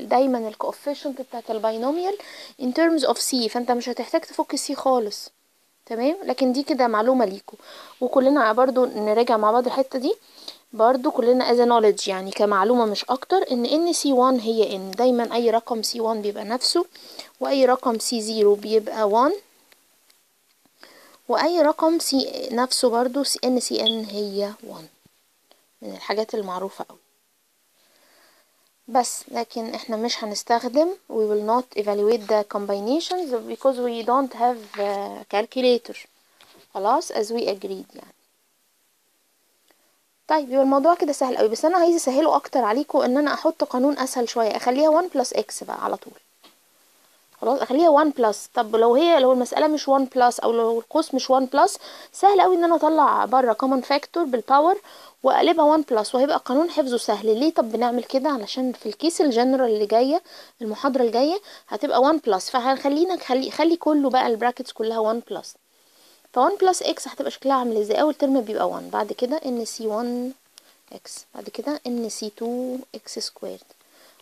دايما ال coefficient بتاعت ال binomial in terms of c فانت مش هتحتاج تفك c خالص. تمام؟ لكن دي كده معلومة ليكم وكلنا برضو نراجع مع بعض الحتة دي. برضو كلنا a knowledge يعني كمعلومة مش أكتر إن n c1 هي n دايما أي رقم c1 بيبقى نفسه وأي رقم c0 بيبقى 1 وأي رقم c نفسه برضو n c n هي 1 من الحاجات المعروفة أوي. بس لكن إحنا مش هنستخدم we will not evaluate the combinations because we don't have a calculator. خلاص as we agreed يعني. طيب يبقى الموضوع كده سهل قوي بس أنا عايزة أسهله أكتر عليكم إن أنا أحط قانون أسهل شوية. أخليها 1 plus x بقى على طول. خلاص أخليها 1 plus طب لو هي لو المسألة مش 1 plus أو لو القوس مش 1 plus سهل قوي إن أنا أطلع بره common factor بال power واقلبها 1 plus وهيبقى قانون حفظه سهل ليه طب بنعمل كده؟ علشان في ال case ال general اللي جاية المحاضرة الجاية هتبقى 1 plus فهنخلينا خلي خلي كله بقى ال brackets كلها 1 plus ف 1 plus x هتبقى شكلها عامل إزاي؟ أول term بيبقى 1 بعد كده n c 1 x بعد كده n c 2 x squared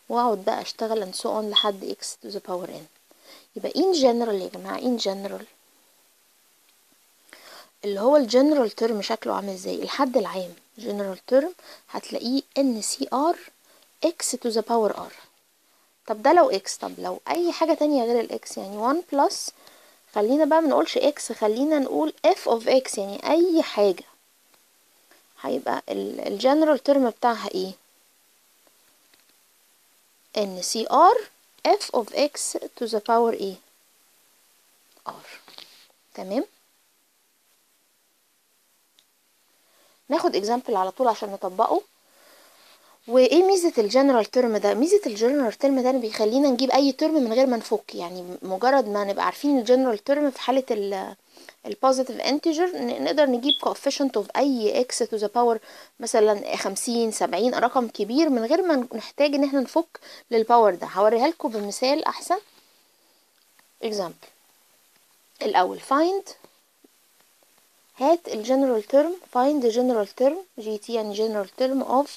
واقعد بقى أشتغل and so on لحد x to the power n يبقى in general يا جماعة in general. اللي هو ال general term شكله عامل إزاي؟ الحد العام. general term هتلاقيه n c r x to the power r طب ده لو x طب لو أي حاجة تانية غير ال x يعني 1 plus خلينا بقى منقولش x خلينا نقول f of x يعني أي حاجة. هيبقى ال general term بتاعها إيه؟ n c r f of x to the power إيه؟ R. تمام؟ ناخد example على طول عشان نطبقه. وإيه ميزة ال general term ده؟ ميزة ال general term ده بيخلينا نجيب أي term من غير ما نفك. يعني مجرد ما نبقى عارفين ال general term في حالة ال positive integer نقدر نجيب coefficient of أي x to the power مثلا خمسين سبعين رقم كبير من غير ما نحتاج إن إحنا نفك لل power ده. هوريها لكم بمثال أحسن. Example. الأول find هات ال general term find the general term gt يعني general term of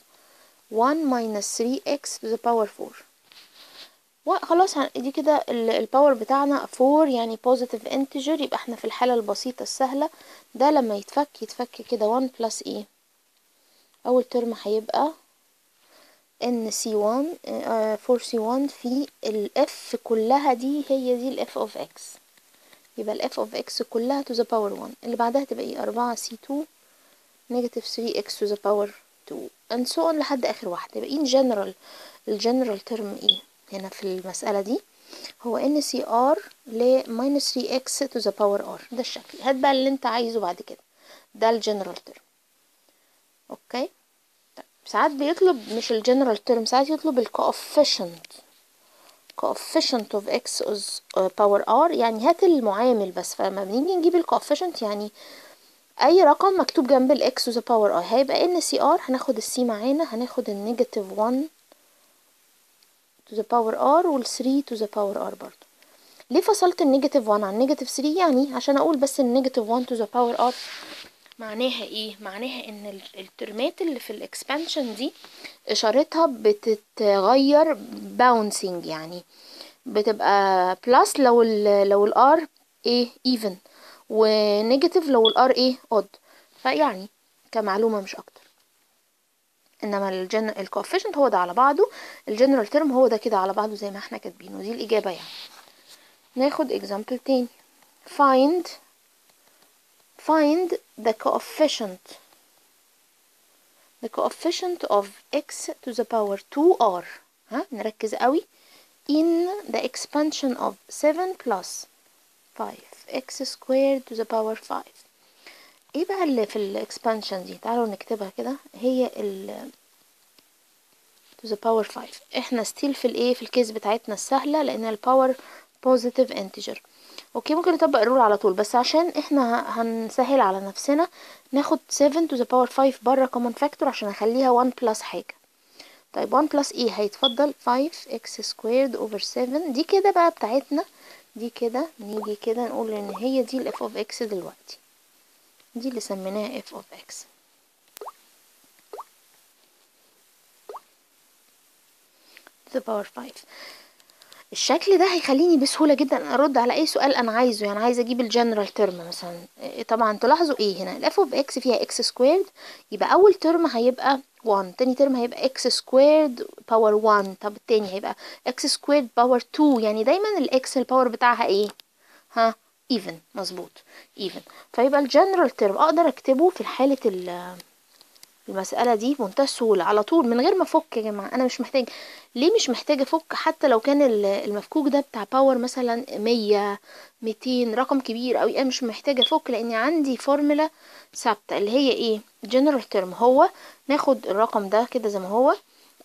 1 minus 3x to the power 4 وخلاص دي كده ال power بتاعنا 4 يعني positive integer يبقى إحنا في الحالة البسيطة السهلة. ده لما يتفك يتفك كده 1 plus إيه أول term هيبقى n c 1 4 c 1 في ال f كلها دي هي دي ال f of x يبقى ال f of x كلها to the power 1 اللي بعدها تبقى إيه؟ 4 سي 2 negative 3 x to the power 2 and so on لحد آخر واحدة. يبقى in general ال general term إيه؟ هنا في المسألة دي هو n c r ل minus 3x to the power r. ده الشكل. هات بقى اللي انت عايزه بعد كده. ده ال general term أوكي طيب ساعات بيطلب مش ال general term ساعات يطلب ال coefficient coefficient of x is power r. يعني هات المعامل بس. فلما بنيجي نجيب ال coefficient يعني أي رقم مكتوب جنب ال x to the power r. هيبقى n c r هناخد السي معانا هناخد ال negative 1 to the power r وال 3 to the power r برضه ليه فصلت ال negative 1 عن ال negative 3 يعني عشان أقول بس ال negative 1 to the power r. معناها إيه؟ معناها إن ال term ات اللي في ال expansion دي إشارتها بتتغير bouncing يعني بتبقى plus لو ال لو ال r إيه even و negative لو ال r إيه odd فيعني كمعلومة مش أكتر. إنما ال coefficient هو ده على بعضه ال general term هو ده كده على بعضه زي ما إحنا كاتبينه. دي الإجابة يعني. ناخد example تاني. find find the coefficient the coefficient of x to the power 2r ها نركز قوي in the expansion of 7 plus 5x squared to the power 5 إيه بقى اللي في ال expansion دي تعالوا نكتبها كده هي ال to the power 5 إحنا still في الايه في ال case بتاعتنا السهله لأن ال power positive integer okay ممكن نطبق ال rule على طول بس عشان إحنا هنسهل على نفسنا ناخد 7 to the power 5 بره common factor عشان اخليها 1 plus حاجة. طيب 1 plus إيه هيتفضل 5x squared over 7 دي كده بقى بتاعتنا. دي كده نيجي كده نقول إن هي دي ال f of x دلوقتي. دي اللي سميناها f of x. To the power 5 الشكل ده هيخليني بسهولة جدا أرد على أي سؤال أنا عايزه. يعني عايزة أجيب ال general term مثلا. طبعا تلاحظوا إيه هنا؟ ال f of x فيها x squared يبقى أول term هيبقى 1 تاني ترم هيبقى x squared power 1 طب التاني هيبقى x squared power 2 يعني دايما ال x ال power بتاعها إيه؟ ها even. مظبوط. even. فيبقى ال general term أقدر أكتبه في حالة المسألة دي بمنتهى السهولة. على طول من غير ما أفك يا جماعة أنا مش محتاج. ليه مش محتاجة أفك؟ حتى لو كان المفكوك ده بتاع power مثلا مية ميتين رقم كبير أوي أنا مش محتاجة أفك لأني عندي فورمولا ثابتة اللي هي إيه؟ general term هو ناخد الرقم ده كده زي ما هو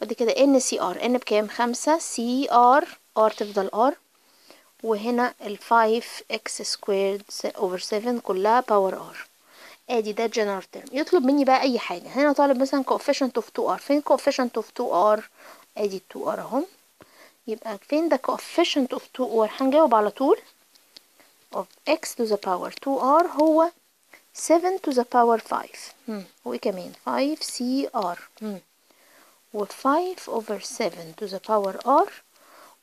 بعد كده nCr ال n بكام؟ خمسة. C r ال r تفضل r وهنا ال five x squared over seven كلها power r ادي ده general term يطلب مني بقى أي حاجة. هنا طالب مثلا coefficient of 2r فين coefficient of 2r ادي 2r أهو. يبقى فين ده coefficient of 2r هنجاوب على طول. Of x to the power 2r هو 7 to the power 5 هم. وإيه كمان؟ 5cr هم. و 5 over 7 to the power r.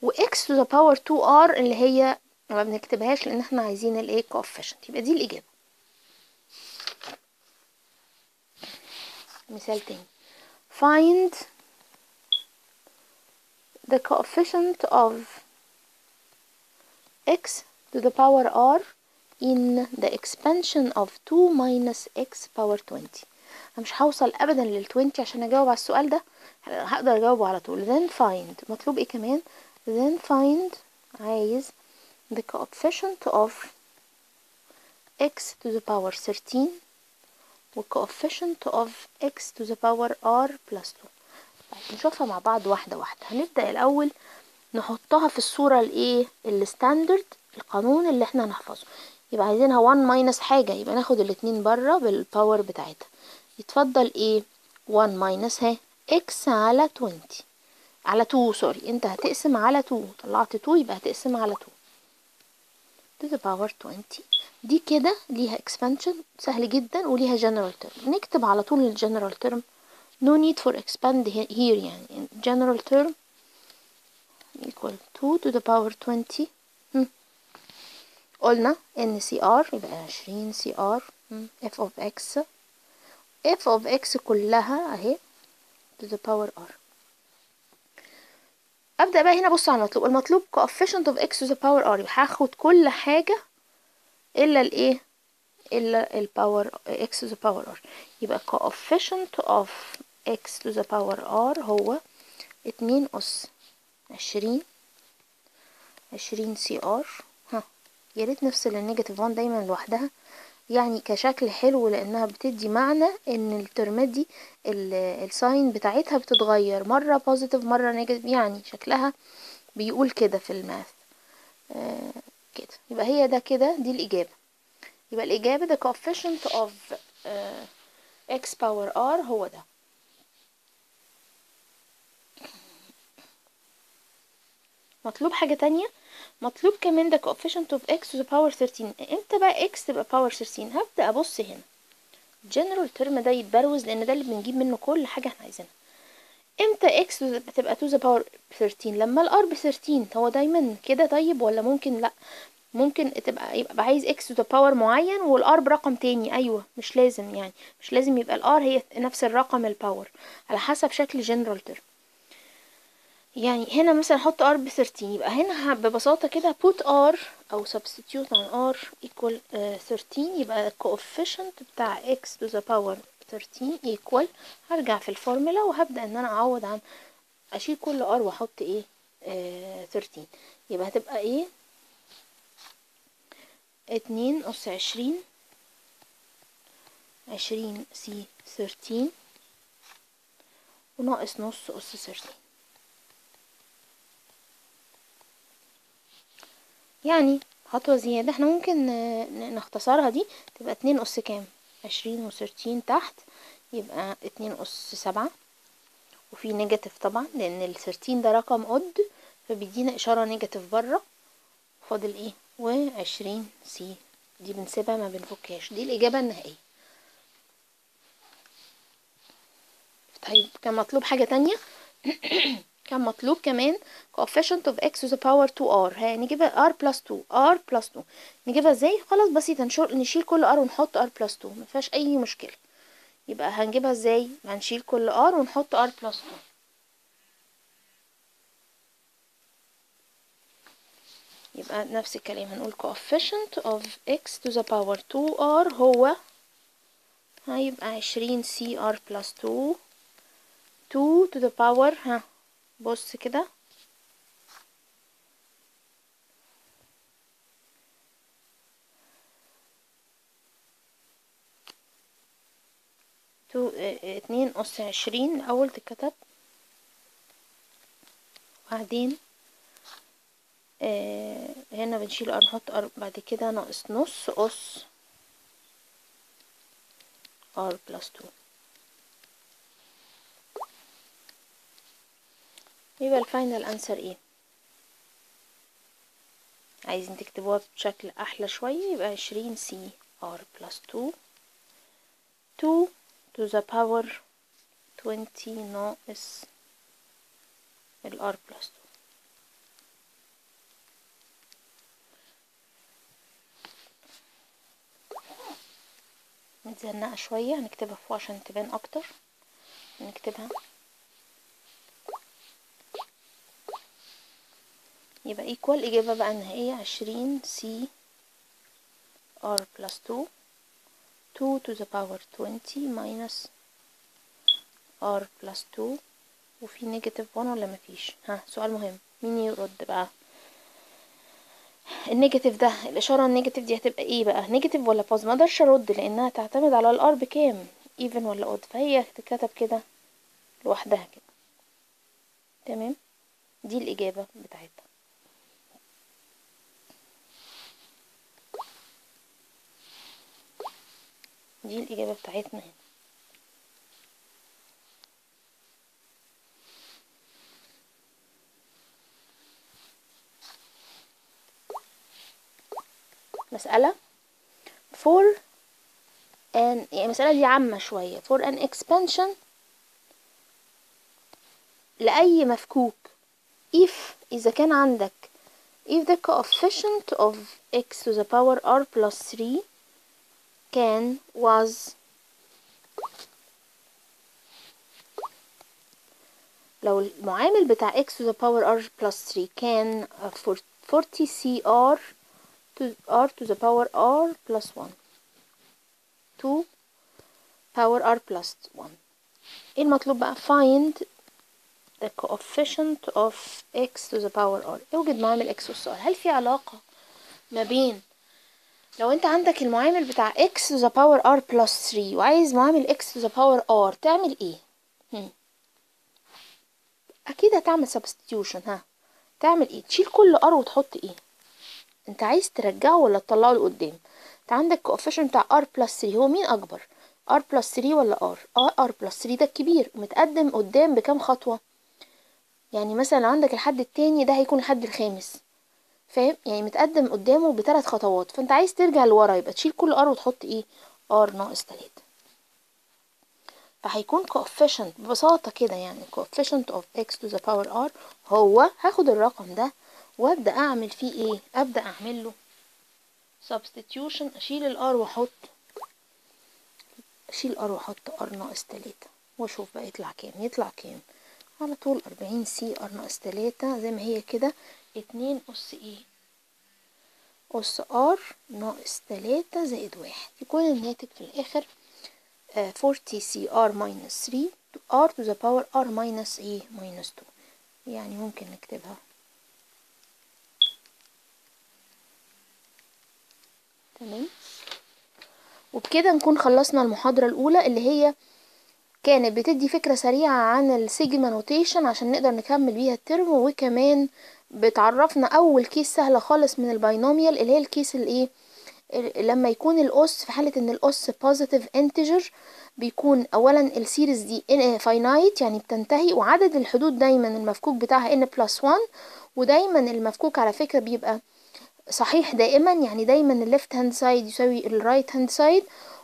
و x to the power 2r اللي هي ما بنكتبهاش لأن إحنا عايزين الايه coefficient. يبقى دي الإجابة. مثال تاني find the coefficient of x to the power r in the expansion of 2 minus x power 20 أنا مش هوصل ابدا لل 20 عشان اجاوب على السؤال ده هقدر اجاوبه على طول then find مطلوب إيه كمان then find عايز the coefficient of x to the power 13 والcoefficient of x to the power r plus 2 طيب نشوفها مع بعض واحدة واحدة. هنبدأ الأول نحطها في الصورة الإيه؟ ال standard القانون اللي إحنا هنحفظه. يبقى عايزينها 1 minus حاجة يبقى ناخد الاتنين بره بال power بتاعتها. يتفضل إيه؟ 1 minus ها x على 20 على 2 sorry أنت هتقسم على 2 طلعت 2 يبقى هتقسم على 2 to the power 20 دي كده ليها expansion سهل جدا وليها general term نكتب على طول ال general term no need for expand here يعني general term equal 2 to the power 20 هم. قلنا nC يبقى 20 C r of x f of x كلها اهي to the power r أبدأ بقى هنا بص على المطلوب. المطلوب coefficient of x to the power r. هاخد كل حاجة إلا الايه إلا ال power x to the power r. يبقى coefficient of x to the power r هو اتنين أس عشرين عشرين C r ها يا ريت نفصل ال negative 1 دايما لوحدها. يعني كشكل حلو لأنها بتدي معنى إن ال term ات دي ال sign بتاعتها بتتغير مرة positive مرة negative يعني شكلها بيقول كده في ال math. آه كده. يبقى هي ده كده دي الإجابة. يبقى الإجابة the coefficient of آه x power r هو ده. مطلوب حاجة تانية؟ مطلوب كمان ده coefficient of x to the power 13 إمتى بقى x تبقى power 13 هبدأ أبص هنا. general term ده يتبروز لأن ده اللي بنجيب منه كل حاجة إحنا عايزينها. إمتى x تبقى to the power 13 لما ال r ب 13 هو دايما كده طيب ولا ممكن لأ؟ ممكن تبقى يبقى عايز x to the power معين وال r برقم تاني. أيوه مش لازم يعني. مش لازم يبقى ال r هي نفس الرقم ال power على حسب شكل general term. يعني هنا مثلا أحط ب 13 يبقى هنا ببساطة كده put r أو substitute عن r equal uh, 13 يبقى coefficient بتاع x to the power 13 equal. هرجع في الفورمولا وهبدأ إن أنا أعوض عن أشيل كل r وأحط إيه؟ آه 13 يبقى هتبقى إيه؟ اتنين اس عشرين. عشرين C 13 وناقص نص اس 13 يعني خطوة زيادة. إحنا ممكن نختصرها دي تبقى اتنين اس كام؟ عشرين وستين تحت يبقى اتنين اس سبعة. وفي negative طبعا لأن ال thirteen ده رقم odd فبيدينا إشارة negative بره. فاضل إيه؟ وعشرين C دي بنسيبها ما بنفكهاش. دي الإجابة النهائية. طيب كان مطلوب حاجة تانية؟ (clears throat) كان مطلوب كمان coefficient of x to the power 2r هنجيبها r plus 2 r plus 2 نجيبها إزاي؟ خلاص بسيطة نشيل كل r ونحط r plus 2 مفيهاش أي مشكلة. يبقى هنجيبها إزاي؟ هنشيل كل r ونحط r plus 2 يبقى نفس الكلام هنقول coefficient of x to the power 2r هو هيبقى عشرين c r plus 2 2 to the power ها. بص كده. تو اتنين أس عشرين الأول تتكتب. وبعدين آه هنا بنشيل نحط بعد كده ناقص نص أس r plus two يبقى ال final answer إيه؟ عايزين تكتبوها بشكل أحلى شوية يبقى عشرين سي r plus two two to the power twenty ناقص ال r plus two متزنقة شوية هنكتبها فوق عشان تبان أكتر. هنكتبها. يبقى equal الإجابة بقى النهائية عشرين سي r plus 2 2 to the power 20 minus r plus 2 وفي negative 1 ولا مفيش؟ ها سؤال مهم. مين يرد بقى؟ ال negative ده الإشارة ال negative دي هتبقى إيه بقى؟ negative ولا pos ما أقدرش أرد لأنها تعتمد على ال r بكام؟ even ولا odd. فهي تتكتب كده لوحدها كده. تمام؟ دي الإجابة بتاعتها. دي الإجابة بتاعتنا هنا. مسألة for an يعني المسألة دي عامة شوية. for an expansion لأي مفكوك. if إذا كان عندك if the coefficient of x to the power r plus 3 كان was لو المعامل بتاع x to the power r plus 3 كان 40 cr to r to the power r plus 1 to power r plus 1 ايه المطلوب بقى find the coefficient of x to the power r اوجد معامل x أس r هل في علاقة ما بين لو انت عندك المعامل بتاع x to the power r plus 3 وعايز معامل x to the power r تعمل إيه. أكيد هتعمل substitution ها. تعمل إيه؟ تشيل كل r وتحط إيه انت عايز ترجعه ولا تطلعه لقدام؟ انت عندك coefficient بتاع r plus 3 هو مين أكبر؟ R plus 3 ولا r آه r plus 3 ده الكبير متقدم قدام بكام خطوة؟ يعني مثلا عندك الحد التاني ده هيكون الحد الخامس. فاهم؟ يعني متقدم قدامه بثلاث خطوات. فأنت عايز ترجع لورا يبقى تشيل كل r وتحط إيه r ناقص تلاتة. فهيكون coefficient ببساطة كده يعني coefficient of x to the power r هو هاخد الرقم ده وأبدأ أعمل فيه إيه؟ أبدأ أعمل له substitution أشيل ال r وأحط أشيل r وأحط r ناقص تلاتة. وأشوف بقى يطلع كام؟ يطلع كام؟ على طول أربعين c r ناقص تلاتة زي ما هي كده. اتنين أس إيه؟ أس r ناقص تلاتة زائد واحد. يكون الناتج في الآخر forty c r minus three r to the power r minus إيه minus two يعني ممكن نكتبها. تمام؟ وبكده نكون خلصنا المحاضرة الأولى اللي هي كانت بتدي فكرة سريعة عن ال sigma notation عشان نقدر نكمل بيها الترم وكمان بتعرفنا أول case سهلة خالص من ال binomial اللي هي ال case الايه لما يكون الأس في حالة إن الأس positive integer بيكون أولا ال series دي finite يعني بتنتهي وعدد الحدود دايما المفكوك بتاعها n plus 1 ودايما المفكوك على فكرة بيبقى صحيح دائما يعني دايما ال left hand side يساوي ال right hand side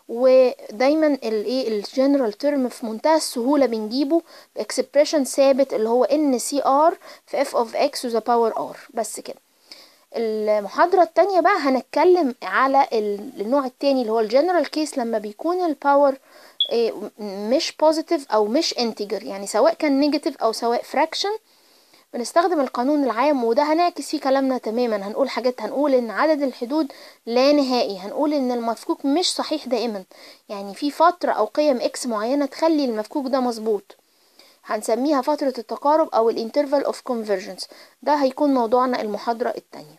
ودايما الايه ال general term في منتهى السهولة بنجيبه ب expression ثابت اللي هو n c r في f of x the power r بس كده. المحاضرة التانية بقى هنتكلم على النوع التاني اللي هو ال general case لما بيكون ال power مش positive أو مش integer يعني سواء كان negative أو سواء fraction بنستخدم القانون العام وده هنعكس فيه كلامنا تماما. هنقول حاجات هنقول إن عدد الحدود لا نهائي. هنقول إن المفكوك مش صحيح دائما. يعني في فترة أو قيم x معينة تخلي المفكوك ده مظبوط. هنسميها فترة التقارب أو ال interval of convergence. ده هيكون موضوعنا المحاضرة التانية.